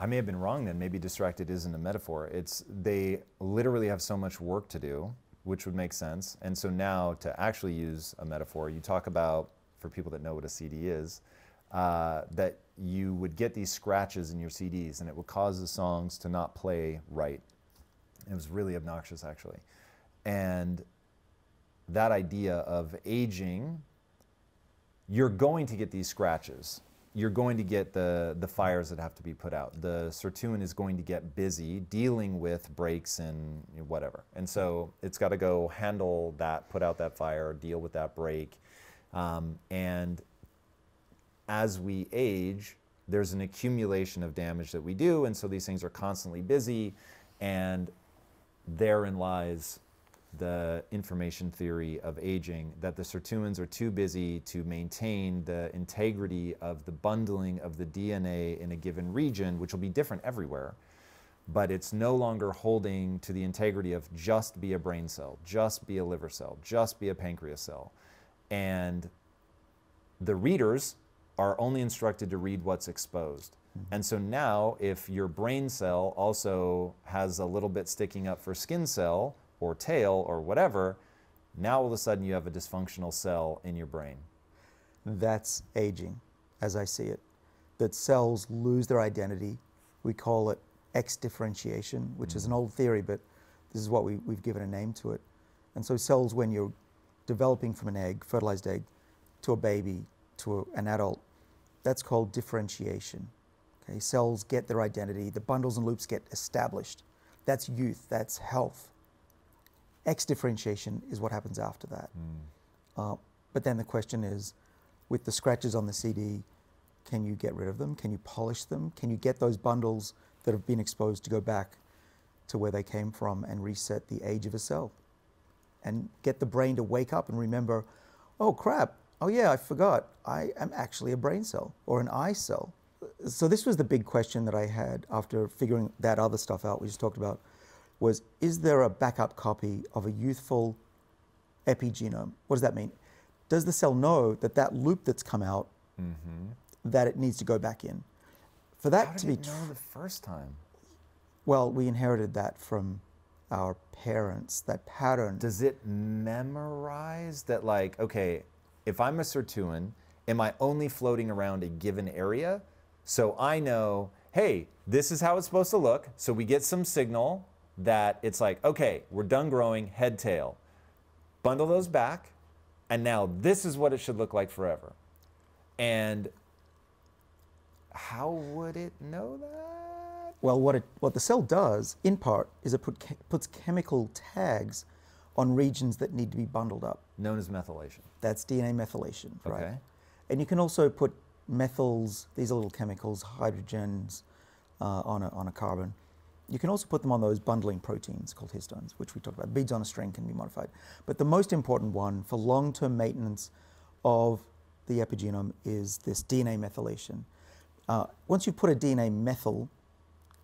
I may have been wrong then. Maybe distracted isn't a metaphor. It's they literally have so much work to do, which would make sense. And so now to actually use a metaphor, you talk about for people that know what a CD is, uh, that you would get these scratches in your CDs and it would cause the songs to not play right. It was really obnoxious actually. And that idea of aging, you're going to get these scratches you're going to get the, the fires that have to be put out. The sirtuin is going to get busy dealing with breaks and whatever. And so it's got to go handle that, put out that fire, deal with that break. Um, and as we age, there's an accumulation of damage that we do. And so these things are constantly busy. And therein lies the information theory of aging that the sirtuins are too busy to maintain the integrity of the bundling of the DNA in a given region, which will be different everywhere. But it's no longer holding to the integrity of just be a brain cell, just be a liver cell, just be a pancreas cell. And the readers are only instructed to read what's exposed. Mm-hmm. And so now, if your brain cell also has a little bit sticking up for skin cell, or tail or whatever, now all of a sudden you have a dysfunctional cell in your brain. That's aging, as I see it. That cells lose their identity. We call it X differentiation, which mm. is an mm. old theory, but this is what we, we've given a name to it. And so, cells, when you're developing from an egg, fertilized egg, to a baby, to a, an adult, that's called differentiation. Okay, cells get their identity, the bundles and loops get established. That's youth, that's health. X differentiation is what happens after that. Mm. Uh, but then the question is, with the scratches on the CD, can you get rid of them? Can you polish them? Can you get those bundles that have been exposed to go back to where they came from and reset the age of a cell? And get the brain to wake up and remember, oh crap, oh yeah, I forgot, I am actually a brain cell or an eye cell. So this was the big question that I had after figuring that other stuff out we just talked about was is there a backup copy of a youthful epigenome? What does that mean? Does the cell know that that loop that's come out, mm-hmm. that it needs to go back in? For that How to be true. the first time? Well, we inherited that from our parents, that pattern. Does it memorize that, like, okay, if I'm a sirtuin, am I only floating around a given area? So I know, hey, this is how it's supposed to look. So we get some signal that it's like, okay, we're done growing head tail. Bundle those back, and now this is what it should look like forever. And how would it know that? Well, what, it, what the cell does, in part, is it put, puts chemical tags on regions that need to be bundled up. Known as methylation. That's DNA methylation, right? Okay. And you can also put methyls, these are little chemicals, hydrogens uh, on, a, on a carbon, You can also put them on those bundling proteins called histones, which we talked about. Beads on a string can be modified. But the most important one for long term maintenance of the epigenome is this DNA methylation. Uh, once you put a DNA methyl,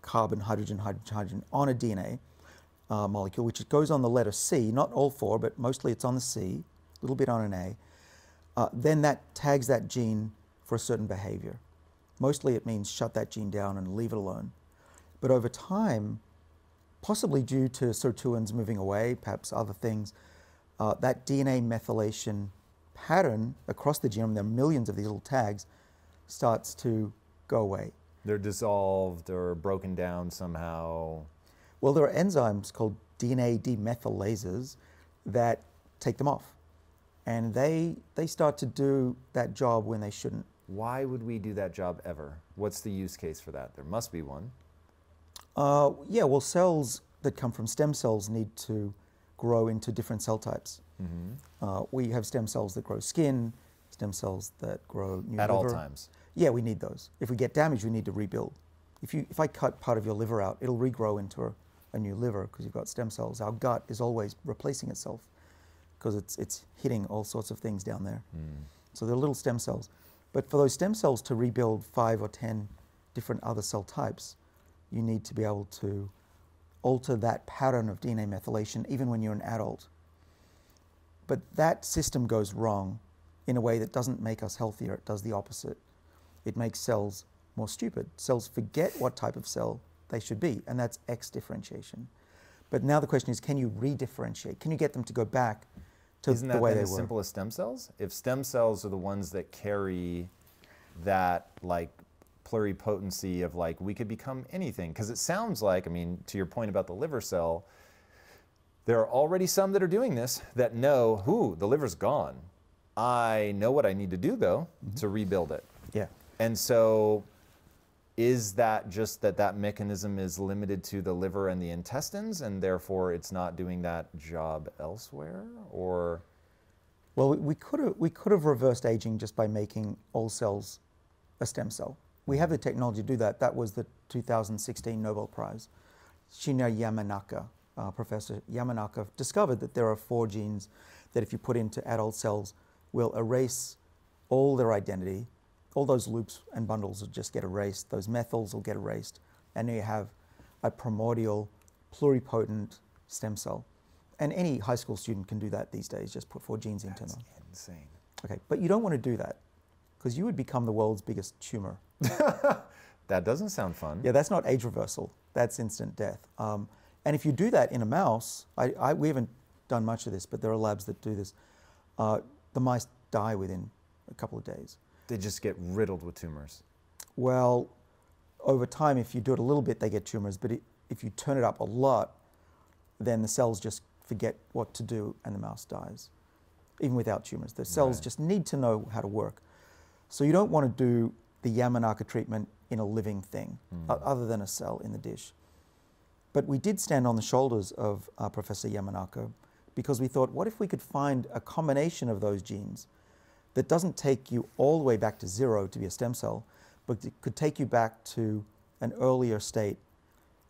carbon, hydrogen, hydrogen, hydrogen, on a DNA uh, molecule, which goes on the letter C, not all four, but mostly it's on the C, a little bit on an A, uh, then that tags that gene for a certain behavior. Mostly it means shut that gene down and leave it alone. But over time, possibly due to sirtuins moving away, perhaps other things, uh, that DNA methylation pattern across the genome, there are millions of these little tags, starts to go away. They're dissolved or broken down somehow. Well, there are enzymes called DNA demethylases that take them off. And they, they start to do that job when they shouldn't. Why would we do that job ever? What's the use case for that? There must be one. Uh, yeah, well, cells that come from stem cells need to grow into different cell types. Mm-hmm. Uh, we have stem cells that grow skin, stem cells that grow new At liver. all times. Yeah, we need those. If we get damaged, we need to rebuild. If, you, if I cut part of your liver out, it'll regrow into a, a new liver because you've got stem cells. Our gut is always replacing itself because it's, it's hitting all sorts of things down there. Mm. So they're little stem cells. But for those stem cells to rebuild five or 10 different other cell types, you need to be able to alter that pattern of DNA methylation even when you're an adult. But that system goes wrong in a way that doesn't make us healthier, it does the opposite. It makes cells more stupid. Cells forget what type of cell they should be, and that's X differentiation. But now the question is can you redifferentiate? Can you get them to go back to Isn't the that way they as were? simple as stem cells? If stem cells are the ones that carry that like pluripotency of like we could become anything, because it sounds like, I mean, to your point about the liver cell, there are already some that are doing this that know, who the liver's gone. I know what I need to do though mm-hmm. to rebuild it. yeah. And so is that just that that mechanism is limited to the liver and the intestines and therefore it's not doing that job elsewhere or Well, we- we could have we could have reversed aging just by making all cells a stem cell. We have the technology to do that. That was the 2016 Nobel Prize. Shinya Yamanaka, uh, Professor Yamanaka, discovered that there are four genes that, if you put into adult cells, will erase all their identity. All those loops and bundles will just get erased. Those methyls will get erased, and you have a primordial, pluripotent stem cell. And any high school student can do that these days. Just put four genes into that's them. insane. Okay, but you don't want to do that because you would become the world's biggest tumor. [LAUGHS] That doesn't sound fun. Yeah, that's not age reversal. That's instant death. Um, and if you do that in a mouse, I, I, we haven't done much of this, but there are labs that do this. Uh, the mice die within a couple of days. They just get riddled with tumors. Well, over time, if you do it a little bit, they get tumors. But it, if you turn it up a lot, then the cells just forget what to do and the mouse dies, even without tumors. The cells Right. just need to know how to work. So you don't want to do the Yamanaka treatment in a living thing, o- other than a cell in the dish. But we did stand on the shoulders of uh, Professor Yamanaka because we thought, what if we could find a combination of those genes that doesn't take you all the way back to zero to be a stem cell, but it could take you back to an earlier state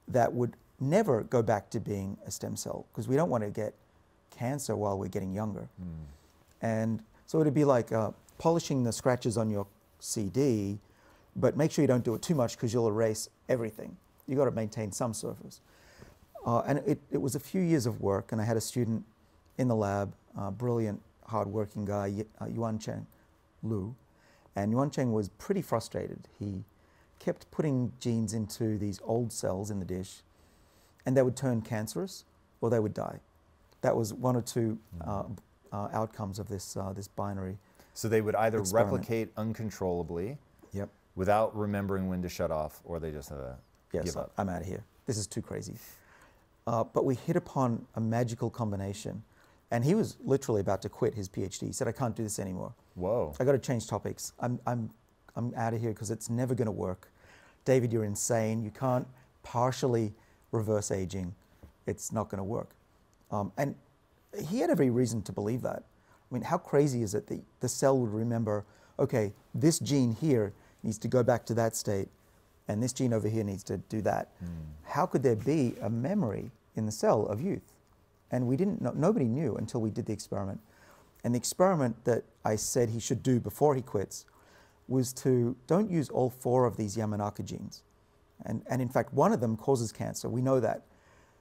that would never go back to being a stem cell because we don't want to get cancer while we're getting younger. And so it'd be like uh, polishing the scratches on your CD, but make sure you don't do it too much because you'll erase everything. You've got to maintain some surface. Uh, and it, it was a few years of work, and I had a student in the lab, uh, brilliant, hardworking guy, uh, Yuan Cheng Lu. And Yuan Cheng was pretty frustrated. He kept putting genes into these old cells in the dish, and they would turn cancerous or they would die. That was one or two uh, uh, outcomes of this, uh, this binary. So they would either Experiment. replicate uncontrollably Yep. without remembering when to shut off or they just uh, Yes, give up. I'm out of here. This is too crazy. Uh, but we hit upon a magical combination. And he was literally about to quit his PhD. He said, I can't do this anymore. Whoa. I got to change topics. I'm, I'm, I'm out of here because it's never going to work. David, you're insane. You can't partially reverse aging. It's not going to work. Um, and he had every reason to believe that. I mean, how crazy is it that the cell would remember, okay, this gene here needs to go back to that state, and this gene over here needs to do that. Hmm. How could there be a memory in the cell of youth? And we didn't know, nobody knew until we did the experiment. And the experiment that I said he should do before he quits was to don't use all four of these Yamanaka genes. And, and in fact, one of them causes cancer. We know that.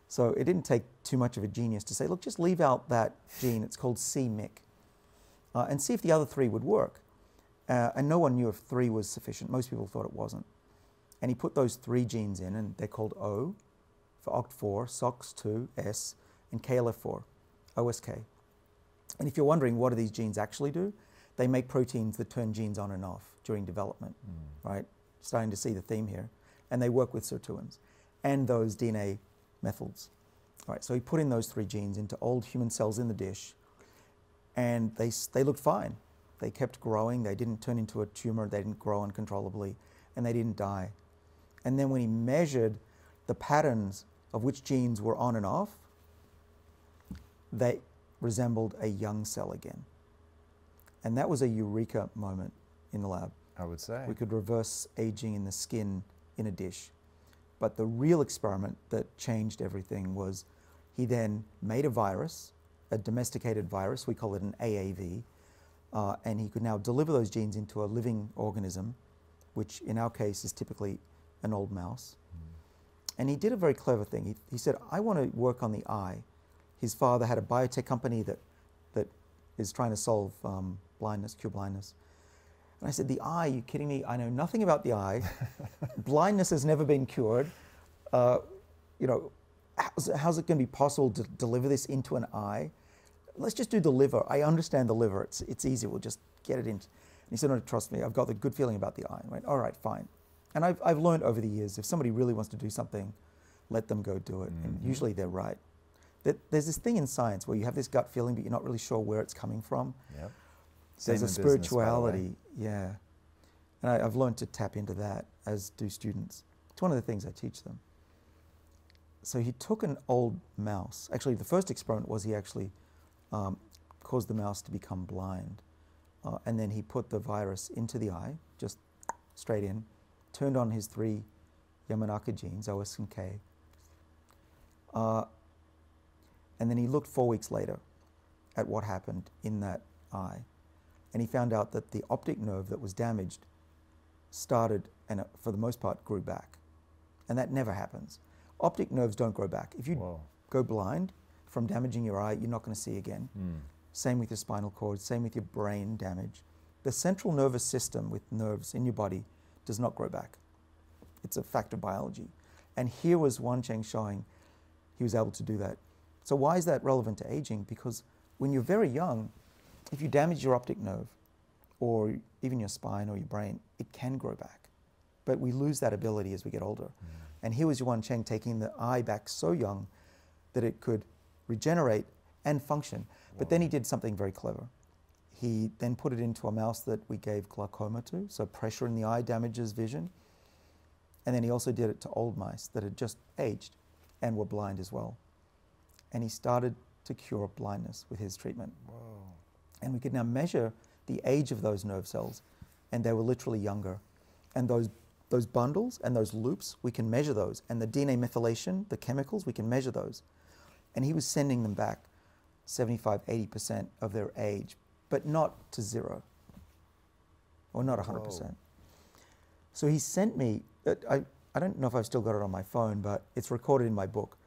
So it didn't take too much of a genius to say, look, just leave out that gene. It's called c-Myc. Uh, and see if the other three would work. Uh, and no one knew if three was sufficient. Most people thought it wasn't. And he put those three genes in, and they're called O for OCT4, SOX2, S, and KLF4, OSK. And if you're wondering what do these genes actually do, they make proteins that turn genes on and off during development, right? Starting to see the theme here. And they work with sirtuins and those DNA methyls. All right, so he put in those three genes into old human cells in the dish, and they, they looked fine. They kept growing, they didn't turn into a tumor, they didn't grow uncontrollably, and they didn't die. And then when he measured the patterns of which genes were on and off, they resembled a young cell again. And that was a eureka moment in the lab. I would say. We could reverse aging in the skin in a dish. But the real experiment that changed everything was he then made a virus, a domesticated virus, we call it an AAV, uh, and he could now deliver those genes into a living organism, which in our case is typically an old mouse. And he did a very clever thing. He, he said, I want to work on the eye. His father had a biotech company that, that is trying to solve um, blindness, cure blindness. And I said, The eye, you kidding me? I know nothing about the eye. [LAUGHS] Blindness has never been cured. Uh, you know, how's, how's it going to be possible to deliver this into an eye? Let's just do the liver. I understand the liver. It's, it's easy. We'll just get it in. And he said, No, trust me. I've got the good feeling about the eye. I went, All right, fine. And I've, I've learned over the years if somebody really wants to do something, let them go do it. And mm-hmm. usually they're right. That there's this thing in science where you have this gut feeling, but you're not really sure where it's coming from Yep. there's a business, the spirituality, yeah. And I, I've learned to tap into that, as do students. It's one of the things I teach them. So he took an old mouse. Actually, the first experiment was he actually um, caused the mouse to become blind. Uh, and then he put the virus into the eye, just straight in, turned on his three Yamanaka genes, OS and K. Uh, and then he looked four weeks later at what happened in that eye. And he found out that the optic nerve that was damaged started and, uh, for the most part, grew back. And that never happens. Optic nerves don't grow back. If you Whoa. go blind from damaging your eye, you're not going to see again. Hmm. Same with your spinal cord, same with your brain damage. The central nervous system with nerves in your body does not grow back. It's a fact of biology. And here was Wan Cheng showing he was able to do that. So, why is that relevant to aging? Because when you're very young, if you damage your optic nerve or even your spine or your brain, it can grow back. But we lose that ability as we get older. Hmm. And here was Yuan Cheng taking the eye back so young that it could regenerate and function. But then he did something very clever. He then put it into a mouse that we gave glaucoma to, so pressure in the eye damages vision. And then he also did it to old mice that had just aged and were blind as well. And he started to cure blindness with his treatment. And we could now measure the age of those nerve cells, and they were literally younger. And those, those bundles and those loops, we can measure those. And the DNA methylation, the chemicals, we can measure those. And he was sending them back 75, 80% of their age, but not to zero, or not 100%. So he sent me, uh, I, I don't know if I've still got it on my phone, but it's recorded in my book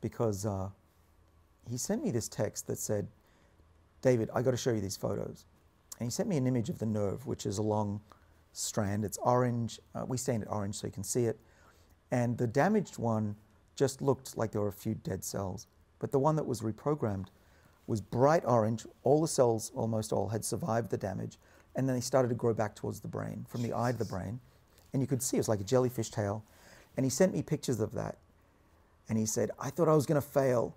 because uh, he sent me this text that said, David, I got to show you these photos. And he sent me an image of the nerve, which is a long strand. It's orange. Uh, we stained it orange so you can see it. And the damaged one just looked like there were a few dead cells. But the one that was reprogrammed was bright orange. All the cells, almost all, had survived the damage. And then they started to grow back towards the brain, from the eye to the brain. And you could see it was like a jellyfish tail. And he sent me pictures of that. And he said, I thought I was going to fail,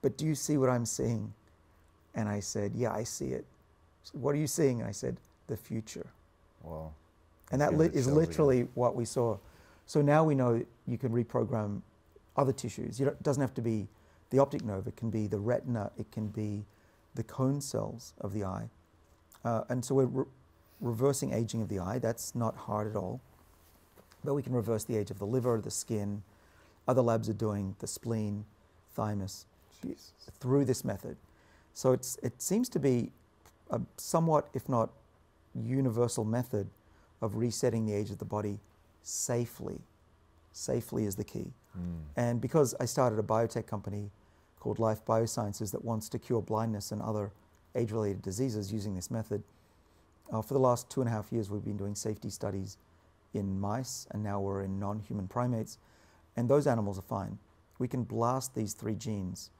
but do you see what I'm seeing? And I said, Yeah, I see it. Said, What are you seeing? And I said, The future. Whoa. And that li- is again. literally what we saw. So now we know you can reprogram other tissues. It doesn't have to be the optic nerve, it can be the retina, it can be the cone cells of the eye. Uh, and so we're re- reversing aging of the eye. That's not hard at all. but we can reverse the age of the liver, the skin. Other labs are doing the spleen, thymus Jesus. through this method. So it's, it seems to be a somewhat, if not universal method of resetting the age of the body safely. Safely is the key. And because I started a biotech company called Life Biosciences that wants to cure blindness and other age related diseases using this method, uh, for the last two and a half years, we've been doing safety studies in mice, and now we're in non human primates. And those animals are fine. We can blast these three genes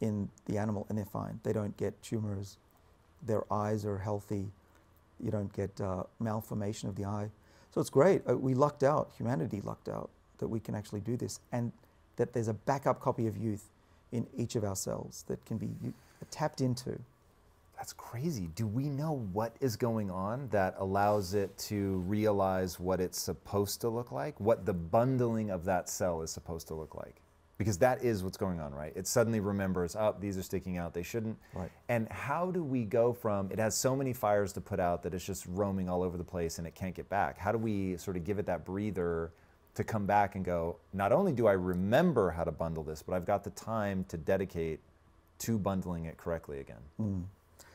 in the animal, and they're fine. They don't get tumors, their eyes are healthy, you don't get uh, malformation of the eye. So it's great. Uh, we lucked out, humanity lucked out, that we can actually do this, and that there's a backup copy of youth in each of our cells that can be tapped into. That's crazy. Do we know what is going on that allows it to realize what it's supposed to look like? What the bundling of that cell is supposed to look like? Because that is what's going on, right? It suddenly remembers, oh, these are sticking out, they shouldn't. Right. And how do we go from it has so many fires to put out that it's just roaming all over the place and it can't get back? How do we sort of give it that breather to come back and go, not only do I remember how to bundle this, but I've got the time to dedicate to bundling it correctly again?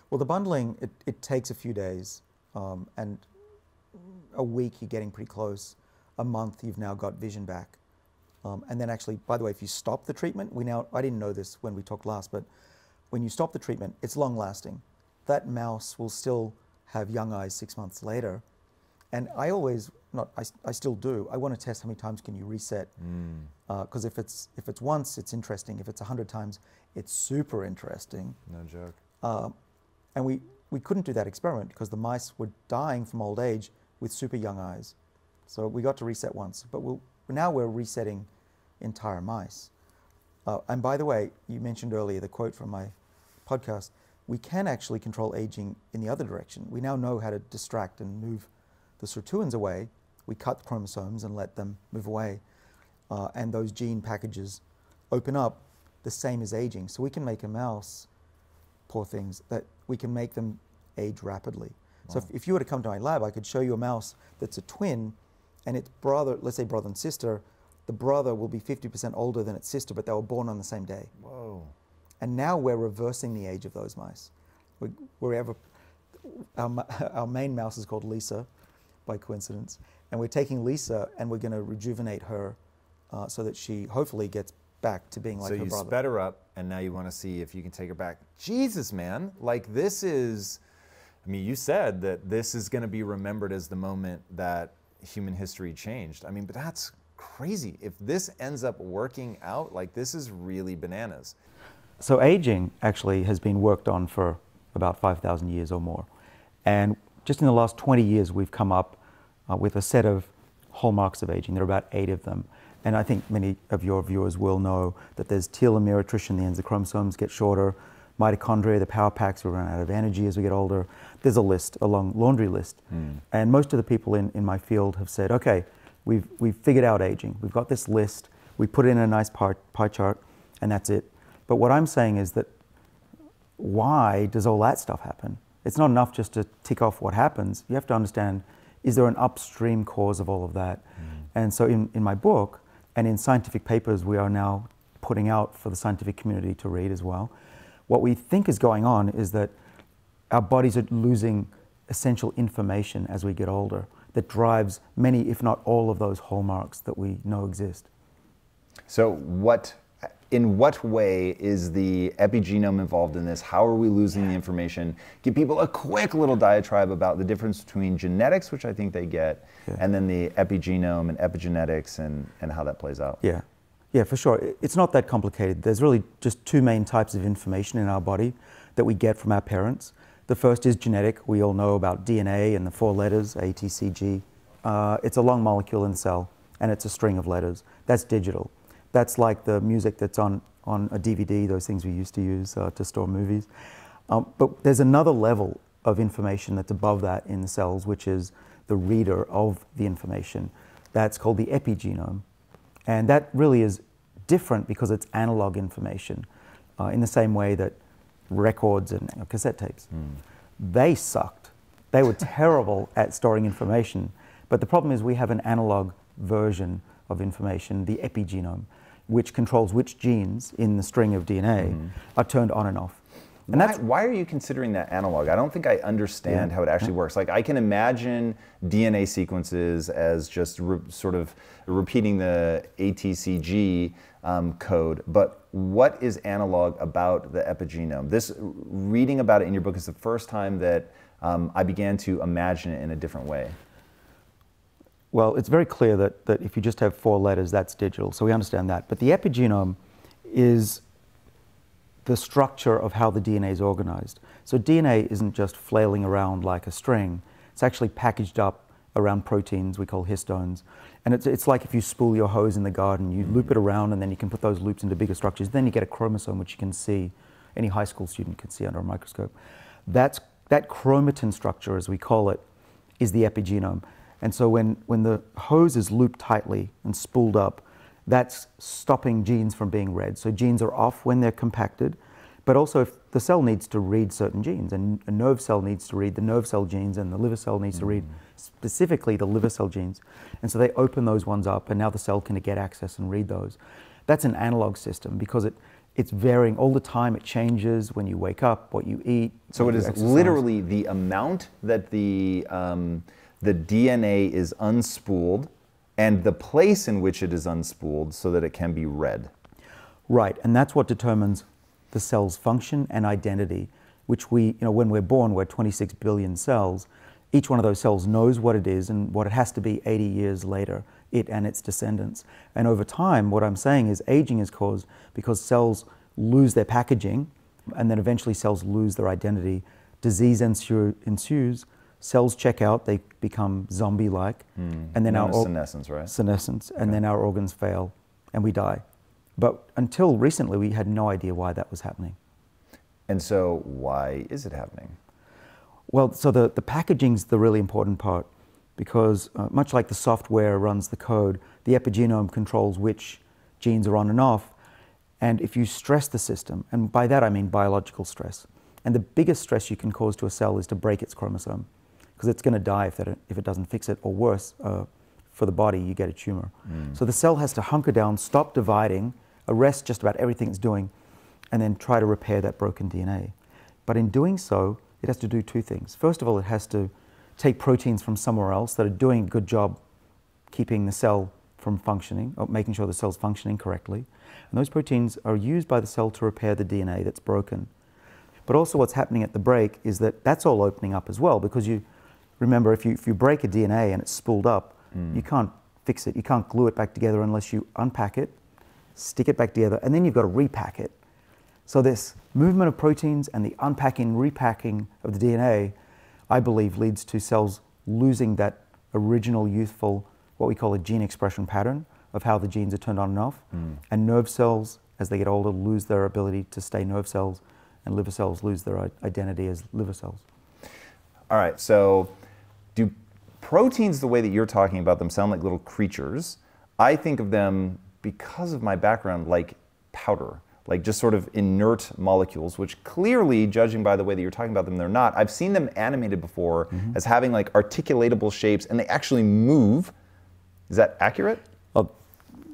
Well, the bundling, it, it takes a few days, um, and a week you're getting pretty close. A month you've now got vision back. Um, and then actually, by the way, if you stop the treatment, we now, I didn't know this when we talked last, but when you stop the treatment, it's long lasting. That mouse will still have young eyes six months later. And I always, not, I, I still do, I want to test how many times can you reset. Because if, it's, if it's once, it's interesting. If it's 100 times, it's super interesting. No joke. Um, and we, we couldn't do that experiment because the mice were dying from old age with super young eyes. So we got to reset once, but we'll, now we're resetting entire mice. Uh, and by the way, you mentioned earlier the quote from my podcast. We can actually control aging in the other direction. We now know how to distract and move the sirtuins away. We cut chromosomes and let them move away. Uh, and those gene packages open up the same as aging. So we can make a mouse poor things, that we can make them age rapidly. So if, if you were to come to my lab, I could show you a mouse that's a twin, and its brother, let's say brother and sister, the brother will be 50% older than its sister, but they were born on the same day. Whoa. And now we're reversing the age of those mice. We, we're ever, our, [LAUGHS] our main mouse is called Lisa, by coincidence, and we're taking Lisa and we're going to rejuvenate her uh, so that she hopefully gets back to being like so her you brother. sped her up, and now you want to see if you can take her back. Jesus, man! Like this is, I mean, you said that this is going to be remembered as the moment that human history changed. I mean, but that's crazy. If this ends up working out, like this is really bananas. So aging actually has been worked on for about 5,000 years or more. And just in the last 20 years, we've come up uh, with a set of hallmarks of aging. There are about eight of them. And I think many of your viewers will know that there's telomere attrition, the ends of chromosomes get shorter, mitochondria, the power packs, we run out of energy as we get older. There's a list, a long laundry list. And most of the people in, in my field have said, okay, we've, we've figured out aging. We've got this list, we put it in a nice pie, pie chart, and that's it. But what I'm saying is that why does all that stuff happen? It's not enough just to tick off what happens. You have to understand is there an upstream cause of all of that? Mm. And so in, in my book and in scientific papers we are now putting out for the scientific community to read as well, what we think is going on is that our bodies are losing essential information as we get older that drives many, if not all, of those hallmarks that we know exist. So what? In what way is the epigenome involved in this? How are we losing the information? Give people a quick little diatribe about the difference between genetics, which I think they get, Yeah. and then the epigenome and epigenetics and, and how that plays out. Yeah, yeah, for sure. It's not that complicated. There's really just two main types of information in our body that we get from our parents. The first is genetic. We all know about DNA and the four letters A, T, C, G. Uh, it's a long molecule in the cell, and it's a string of letters. That's digital. That's like the music that's on, on a DVD, those things we used to use uh, to store movies. Um, but there's another level of information that's above that in the cells, which is the reader of the information. That's called the epigenome. And that really is different because it's analog information, uh, in the same way that records and cassette tapes. They sucked. They were terrible [LAUGHS] at storing information. But the problem is we have an analog version of information, the epigenome, which controls which genes in the string of DNA are turned on and off. And why, that's why are you considering that analog? I don't think I understand how it actually works. Like I can imagine DNA sequences as just re- sort of repeating the ATCG um, code, but what is analog about the epigenome? This reading about it in your book is the first time that um, I began to imagine it in a different way. Well, it's very clear that, that if you just have four letters, that's digital. So we understand that. But the epigenome is the structure of how the DNA is organized. So DNA isn't just flailing around like a string, it's actually packaged up around proteins we call histones. And it's, it's like if you spool your hose in the garden, you loop it around and then you can put those loops into bigger structures. Then you get a chromosome, which you can see, any high school student can see under a microscope. That's, that chromatin structure, as we call it, is the epigenome. And so when, when the hose is looped tightly and spooled up, that's stopping genes from being read. So genes are off when they're compacted, but also if the cell needs to read certain genes, and a nerve cell needs to read the nerve cell genes, and the liver cell needs to read specifically the liver cell genes. And so they open those ones up, and now the cell can get access and read those. That's an analog system because it, it's varying all the time. It changes when you wake up, what you eat. So it is exercise. literally the amount that the um, the DNA is unspooled and the place in which it is unspooled so that it can be read. Right, and that's what determines the cell's function and identity, which we, you know, when we're born, we're 26 billion cells. Each one of those cells knows what it is and what it has to be 80 years later, it and its descendants. And over time, what I'm saying is aging is caused because cells lose their packaging and then eventually cells lose their identity. Disease ensue, ensues, cells check out, they become zombie like, and then Known our or- senescence, right? senescence, and then our organs fail and we die. But until recently, we had no idea why that was happening. And so, why is it happening? Well, so the, the packaging's the really important part because uh, much like the software runs the code, the epigenome controls which genes are on and off. And if you stress the system, and by that I mean biological stress, and the biggest stress you can cause to a cell is to break its chromosome because it's going to die if, that, if it doesn't fix it, or worse, uh, for the body, you get a tumor. So the cell has to hunker down, stop dividing, arrest just about everything it's doing, and then try to repair that broken DNA. But in doing so, it has to do two things. First of all, it has to take proteins from somewhere else that are doing a good job keeping the cell from functioning, or making sure the cell's functioning correctly. And those proteins are used by the cell to repair the DNA that's broken. But also, what's happening at the break is that that's all opening up as well because you remember if you, if you break a DNA and it's spooled up, hmm. you can't fix it, you can't glue it back together unless you unpack it, stick it back together, and then you've got to repack it. So, this movement of proteins and the unpacking, repacking of the DNA, I believe, leads to cells losing that original youthful, what we call a gene expression pattern of how the genes are turned on and off. Hmm. And nerve cells, as they get older, lose their ability to stay nerve cells, and liver cells lose their identity as liver cells. All right, so do proteins, the way that you're talking about them, sound like little creatures? I think of them, because of my background, like powder, like just sort of inert molecules, which clearly, judging by the way that you're talking about them, they're not. I've seen them animated before mm-hmm. as having like articulatable shapes and they actually move. Is that accurate? Well,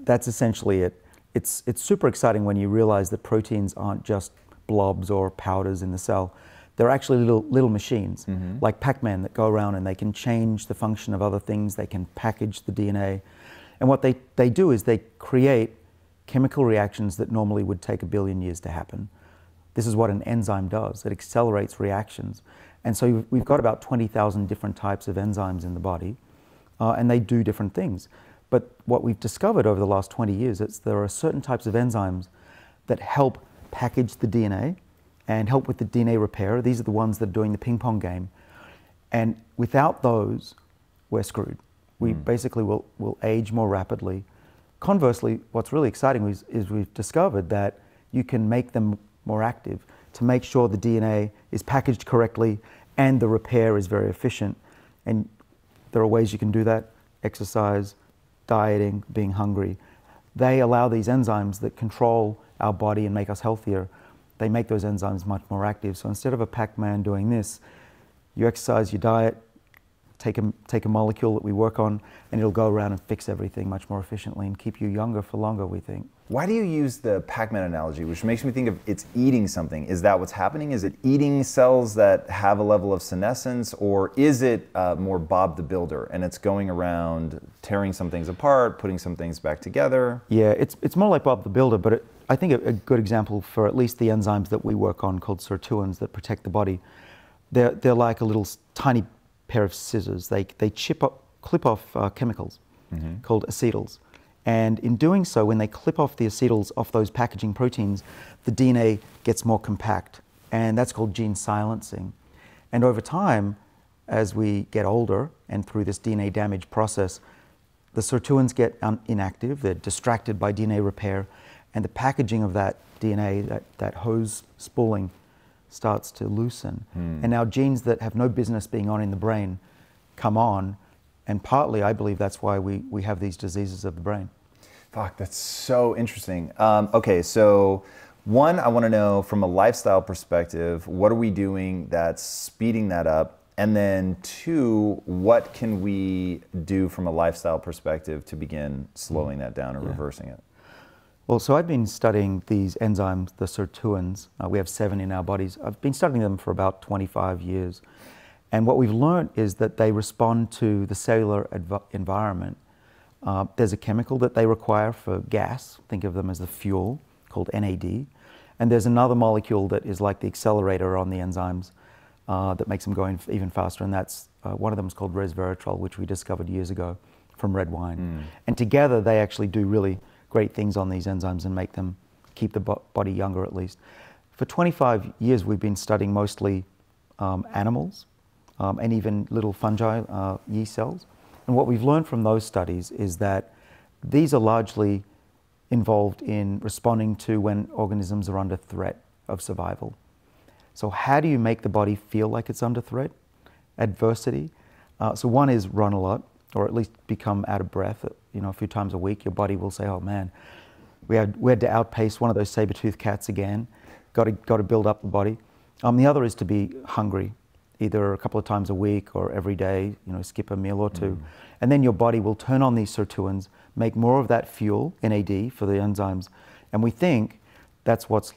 that's essentially it. It's, it's super exciting when you realize that proteins aren't just blobs or powders in the cell. They're actually little, little machines, like Pac Man, that go around and they can change the function of other things, they can package the DNA. And what they, they do is they create chemical reactions that normally would take a billion years to happen. This is what an enzyme does it accelerates reactions. And so we've- we've got about 20,000 different types of enzymes in the body uh, and they do different things. But what we've discovered over the last 20 years is there are certain types of enzymes that help package the DNA and help with the DNA repair. These are the ones that are doing the ping pong game. And without those, we're screwed. We hmm. basically will, will age more rapidly. Conversely, what's really exciting is, is we've discovered that you can make them more active to make sure the DNA is packaged correctly and the repair is very efficient. And there are ways you can do that exercise, dieting, being hungry. They allow these enzymes that control our body and make us healthier, they make those enzymes much more active. So instead of a Pac Man doing this, you exercise, you diet, take a, take a molecule that we work on, and it'll go around and fix everything much more efficiently and keep you younger for longer, we think. Why do you use the Pac-Man analogy, which makes me think of it's eating something? Is that what's happening? Is it eating cells that have a level of senescence, or is it uh, more Bob the Builder and it's going around tearing some things apart, putting some things back together? Yeah, it's, it's more like Bob the Builder, but it, I think a, a, good example for at least the enzymes that we work on called sirtuins that protect the body, they're, they're like a little tiny pair of scissors. They, they chip up, clip off uh, chemicals mm-hmm. called acetyls. And in doing so, when they clip off the acetyls off those packaging proteins, the DNA gets more compact. And that's called gene silencing. And over time, as we get older and through this DNA damage process, the sirtuins get inactive, they're distracted by DNA repair, and the packaging of that DNA, that, that hose spooling, starts to loosen. Hmm. And now genes that have no business being on in the brain come on. And partly, I believe that's why we, we have these diseases of the brain. Fuck, that's so interesting. Um, okay, so one, I want to know from a lifestyle perspective, what are we doing that's speeding that up? And then two, what can we do from a lifestyle perspective to begin slowing that down or yeah. reversing it? Well, so I've been studying these enzymes, the sirtuins. Uh, we have seven in our bodies. I've been studying them for about 25 years. And what we've learned is that they respond to the cellular environment uh, there's a chemical that they require for gas, think of them as the fuel, called NAD. And there's another molecule that is like the accelerator on the enzymes uh, that makes them go even faster, and that's uh, one of them is called resveratrol, which we discovered years ago from red wine. Mm. And together they actually do really great things on these enzymes and make them keep the body younger at least. For 25 years, we've been studying mostly um, animals um, and even little fungi, uh, yeast cells. And what we've learned from those studies is that these are largely involved in responding to when organisms are under threat of survival. So, how do you make the body feel like it's under threat? Adversity. Uh, so, one is run a lot, or at least become out of breath. You know, a few times a week, your body will say, "Oh man, we had we had to outpace one of those saber-toothed cats again. Got to got to build up the body." Um, the other is to be hungry either a couple of times a week or every day, you know, skip a meal or two. Mm. And then your body will turn on these sirtuins, make more of that fuel, NAD, for the enzymes. And we think that's what's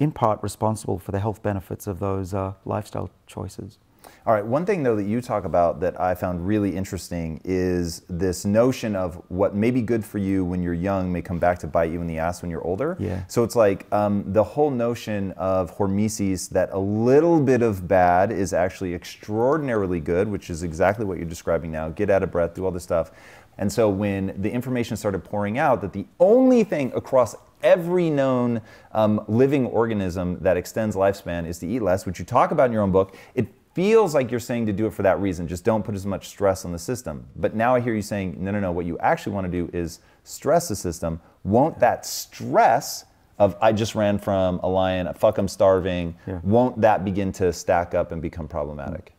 in part responsible for the health benefits of those uh, lifestyle choices. All right, one thing though that you talk about that I found really interesting is this notion of what may be good for you when you're young may come back to bite you in the ass when you're older. Yeah. So it's like um, the whole notion of hormesis that a little bit of bad is actually extraordinarily good, which is exactly what you're describing now. Get out of breath, do all this stuff. And so when the information started pouring out that the only thing across every known um, living organism that extends lifespan is to eat less, which you talk about in your own book, it feels like you're saying to do it for that reason. Just don't put as much stress on the system. But now I hear you saying, no, no, no. What you actually want to do is stress the system. Won't that stress of I just ran from a lion, fuck, I'm starving, yeah. won't that begin to stack up and become problematic?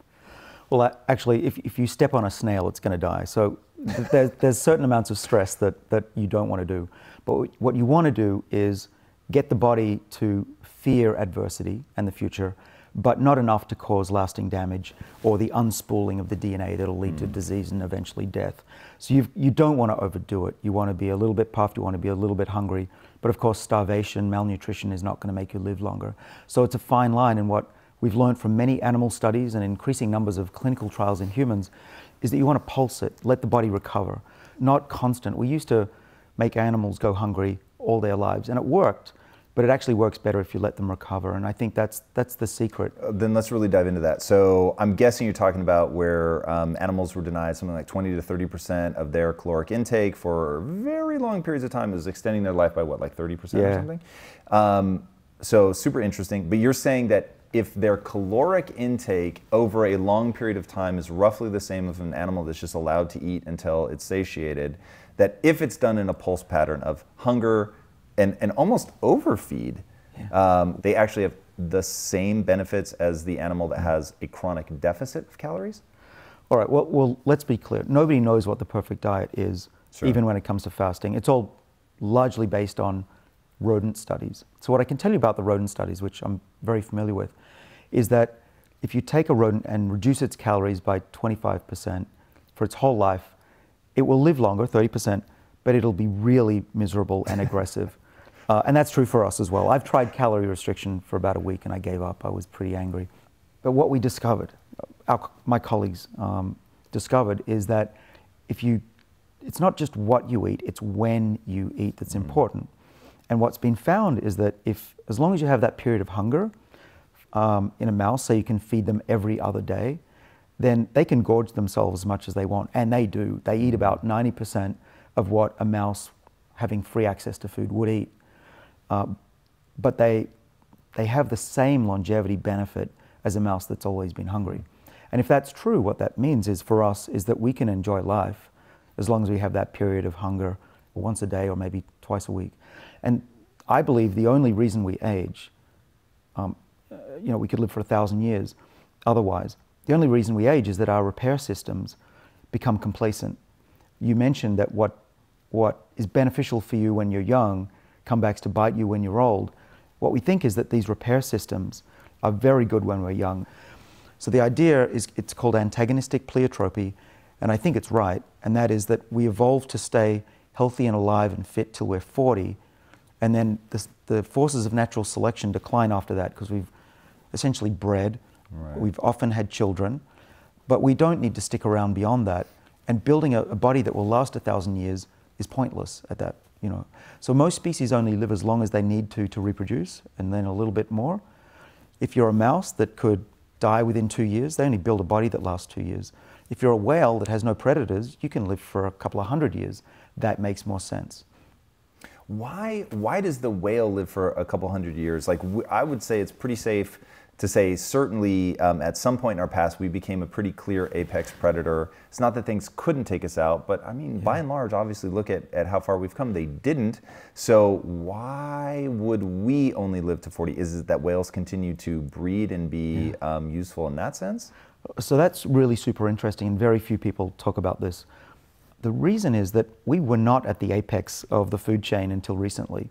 Well, actually, if, if you step on a snail, it's going to die. So there's, there's certain amounts of stress that, that you don't want to do. But what you want to do is get the body to fear adversity and the future but not enough to cause lasting damage or the unspooling of the DNA that'll lead mm. to disease and eventually death. So you've, you do not want to overdo it. You want to be a little bit puffed, you want to be a little bit hungry, but of course, starvation, malnutrition is not going to make you live longer. So it's a fine line, and what we've learned from many animal studies and increasing numbers of clinical trials in humans is that you want to pulse it, let the body recover, not constant. We used to make animals go hungry all their lives, and it worked but it actually works better if you let them recover and i think that's that's the secret. Uh, then let's really dive into that. So i'm guessing you're talking about where um, animals were denied something like 20 to 30 percent of their caloric intake for very long periods of time. Is extending their life by what like 30 percent yeah. or something? Um, so super interesting. But you're saying that if their caloric intake over a long period of time is roughly the same of an animal that's just allowed to eat until it's satiated that if it's done in a pulse pattern of hunger and, and almost overfeed, yeah. um, they actually have the same benefits as the animal that has a chronic deficit of calories? All right, well, well let's be clear. Nobody knows what the perfect diet is, sure. even when it comes to fasting. It's all largely based on rodent studies. So, what I can tell you about the rodent studies, which I'm very familiar with, is that if you take a rodent and reduce its calories by 25% for its whole life, it will live longer, 30%, but it'll be really miserable and [LAUGHS] aggressive. Uh, and that's true for us as well. I've tried calorie restriction for about a week and I gave up. I was pretty angry. But what we discovered, our, my colleagues um, discovered, is that if you, it's not just what you eat, it's when you eat that's mm. important. And what's been found is that if, as long as you have that period of hunger um, in a mouse, so you can feed them every other day, then they can gorge themselves as much as they want. And they do. They eat about 90% of what a mouse having free access to food would eat. Uh, but they, they have the same longevity benefit as a mouse that's always been hungry. And if that's true, what that means is for us is that we can enjoy life as long as we have that period of hunger once a day or maybe twice a week. And I believe the only reason we age, um, you know, we could live for a thousand years otherwise. The only reason we age is that our repair systems become complacent. You mentioned that what, what is beneficial for you when you're young come back to bite you when you're old. What we think is that these repair systems are very good when we're young. So the idea is it's called antagonistic pleiotropy, and I think it's right, and that is that we evolve to stay healthy and alive and fit till we're 40, and then the, the forces of natural selection decline after that because we've essentially bred, right. we've often had children, but we don't need to stick around beyond that. And building a, a body that will last a thousand years is pointless at that, you know. So most species only live as long as they need to to reproduce, and then a little bit more. If you're a mouse that could die within two years, they only build a body that lasts two years. If you're a whale that has no predators, you can live for a couple of hundred years. That makes more sense. Why, why does the whale live for a couple hundred years? Like, I would say it's pretty safe to say certainly um, at some point in our past we became a pretty clear apex predator. It's not that things couldn't take us out, but I mean, yeah. by and large, obviously look at, at how far we've come. They didn't. So why would we only live to 40? Is it that whales continue to breed and be yeah. um, useful in that sense? So that's really super interesting, and very few people talk about this. The reason is that we were not at the apex of the food chain until recently.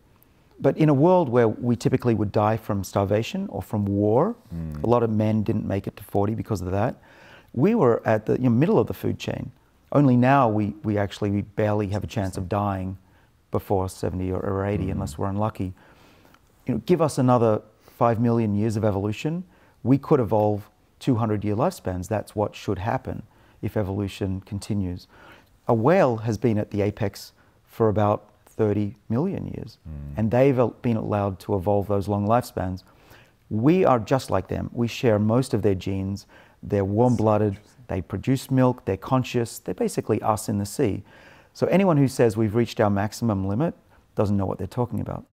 But in a world where we typically would die from starvation or from war, mm. a lot of men didn't make it to 40 because of that. We were at the you know, middle of the food chain. Only now we, we actually we barely have a chance of dying before 70 or, or 80 mm. unless we're unlucky. You know, give us another 5 million years of evolution, we could evolve 200 year lifespans. That's what should happen if evolution continues. A whale has been at the apex for about 30 million years. Mm. And they've been allowed to evolve those long lifespans. We are just like them. We share most of their genes. They're warm blooded, they produce milk, they're conscious. They're basically us in the sea. So anyone who says we've reached our maximum limit doesn't know what they're talking about.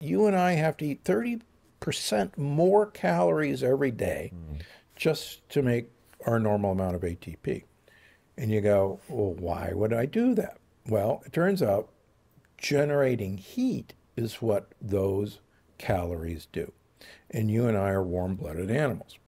You and I have to eat 30% more calories every day mm. just to make our normal amount of ATP. And you go, well, why would I do that? Well, it turns out generating heat is what those calories do. And you and I are warm blooded animals.